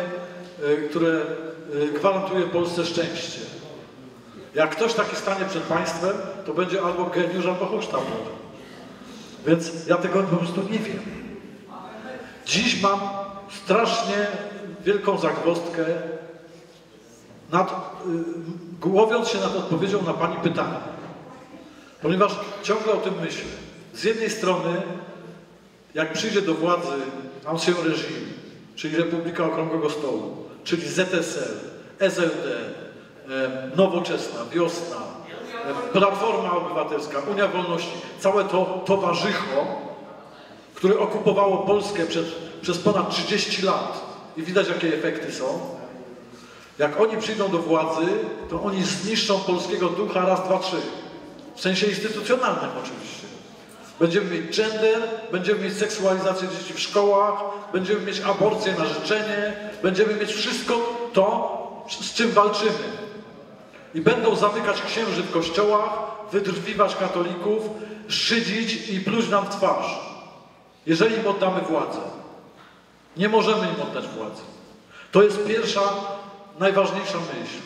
e, które e, gwarantuje Polsce szczęście. Jak ktoś taki stanie przed Państwem, to będzie albo geniusz, albo hochsztapler. Więc ja tego po prostu nie wiem. Dziś mam strasznie wielką zagwozdkę nad, y, łowiąc się nad odpowiedzią na Pani pytanie. Ponieważ ciągle o tym myślę. Z jednej strony, jak przyjdzie do władzy Ancien Regime, czyli Republika Okrągłego Stołu, czyli ZSL, SLD, e, Nowoczesna, Wiosna, e, Platforma Obywatelska, Unia Wolności, całe to towarzycho, które okupowało Polskę przez ponad 30 lat i widać jakie efekty są, jak oni przyjdą do władzy, to oni zniszczą polskiego ducha raz, dwa, trzy. W sensie instytucjonalnym oczywiście. Będziemy mieć gender, będziemy mieć seksualizację dzieci w szkołach, będziemy mieć aborcję na życzenie, będziemy mieć wszystko to, z czym walczymy. I będą zamykać księży w kościołach, wydrwiwać katolików, szydzić i pluć nam w twarz. Jeżeli im oddamy władzę. Nie możemy im oddać władzy. To jest pierwsza najważniejsza myśl.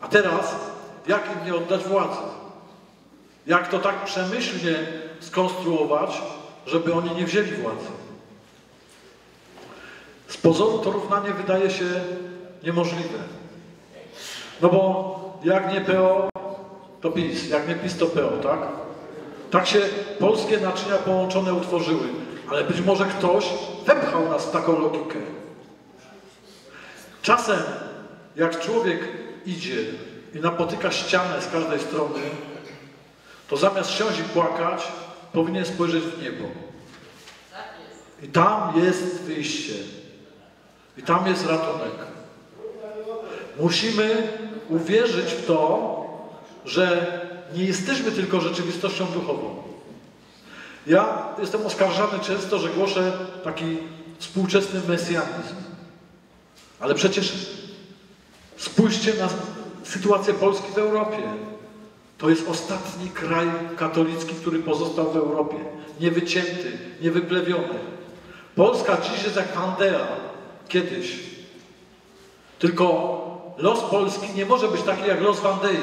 A teraz, jak im nie oddać władzy? Jak to tak przemyślnie skonstruować, żeby oni nie wzięli władzy? Z pozoru to równanie wydaje się niemożliwe. No bo jak nie PO, to PiS. Jak nie PiS, to PO, tak? Tak się polskie naczynia połączone utworzyły. Ale być może ktoś wepchał nas w taką logikę. Czasem jak człowiek idzie i napotyka ścianę z każdej strony, to zamiast siąść i płakać, powinien spojrzeć w niebo. I tam jest wyjście. I tam jest ratunek. Musimy uwierzyć w to, że nie jesteśmy tylko rzeczywistością duchową. Ja jestem oskarżany często, że głoszę taki współczesny mesjanizm. Ale przecież Spójrzcie na sytuację Polski w Europie. To jest ostatni kraj katolicki, który pozostał w Europie. Niewycięty, niewyplewiony. Polska dziś jest jak Wandea. Kiedyś. Tylko los Polski nie może być taki jak los Wandei.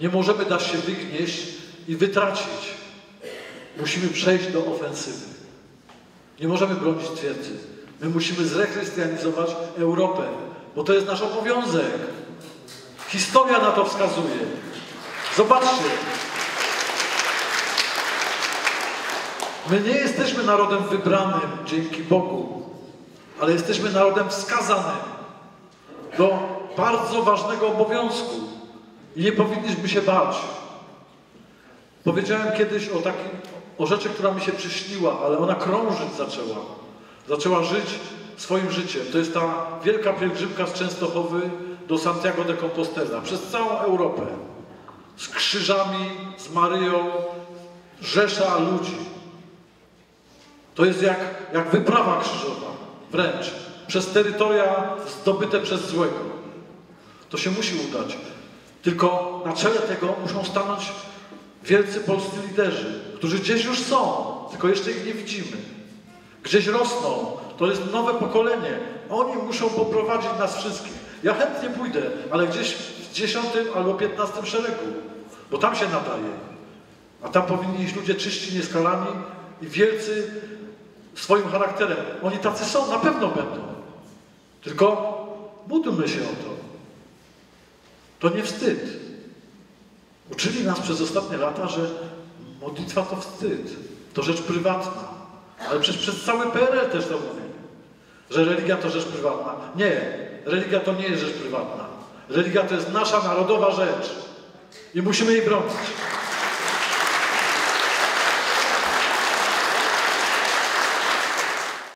Nie możemy dać się wygnieść i wytracić. Musimy przejść do ofensywy. Nie możemy bronić twierdzy. My musimy zrechrystianizować Europę, bo to jest nasz obowiązek. Historia na to wskazuje. Zobaczcie. My nie jesteśmy narodem wybranym dzięki Bogu, ale jesteśmy narodem wskazanym do bardzo ważnego obowiązku i nie powinniśmy się bać. Powiedziałem kiedyś o takim, o rzeczy, która mi się przyśniła, ale ona krążyć zaczęła. Zaczęła żyć swoim życiem. To jest ta wielka pielgrzymka z Częstochowy do Santiago de Compostela przez całą Europę. Z krzyżami, z Maryją, rzesza ludzi. To jest jak, jak wyprawa krzyżowa, wręcz, przez terytoria zdobyte przez złego. To się musi udać. Tylko na czele tego muszą stanąć wielcy polscy liderzy, którzy gdzieś już są, tylko jeszcze ich nie widzimy. Gdzieś rosną. To jest nowe pokolenie. Oni muszą poprowadzić nas wszystkich. Ja chętnie pójdę, ale gdzieś w dziesiątym albo piętnastym szeregu, bo tam się nadaje. A tam powinni iść ludzie czyści, nieskalani i wielcy swoim charakterem. Oni tacy są, na pewno będą. Tylko módlmy się o to. To nie wstyd. Uczyli nas przez ostatnie lata, że modlitwa to wstyd, to rzecz prywatna. Ale przecież przez cały PRL też to mówili, że religia to rzecz prywatna. Nie, religia to nie jest rzecz prywatna. Religia to jest nasza narodowa rzecz i musimy jej bronić.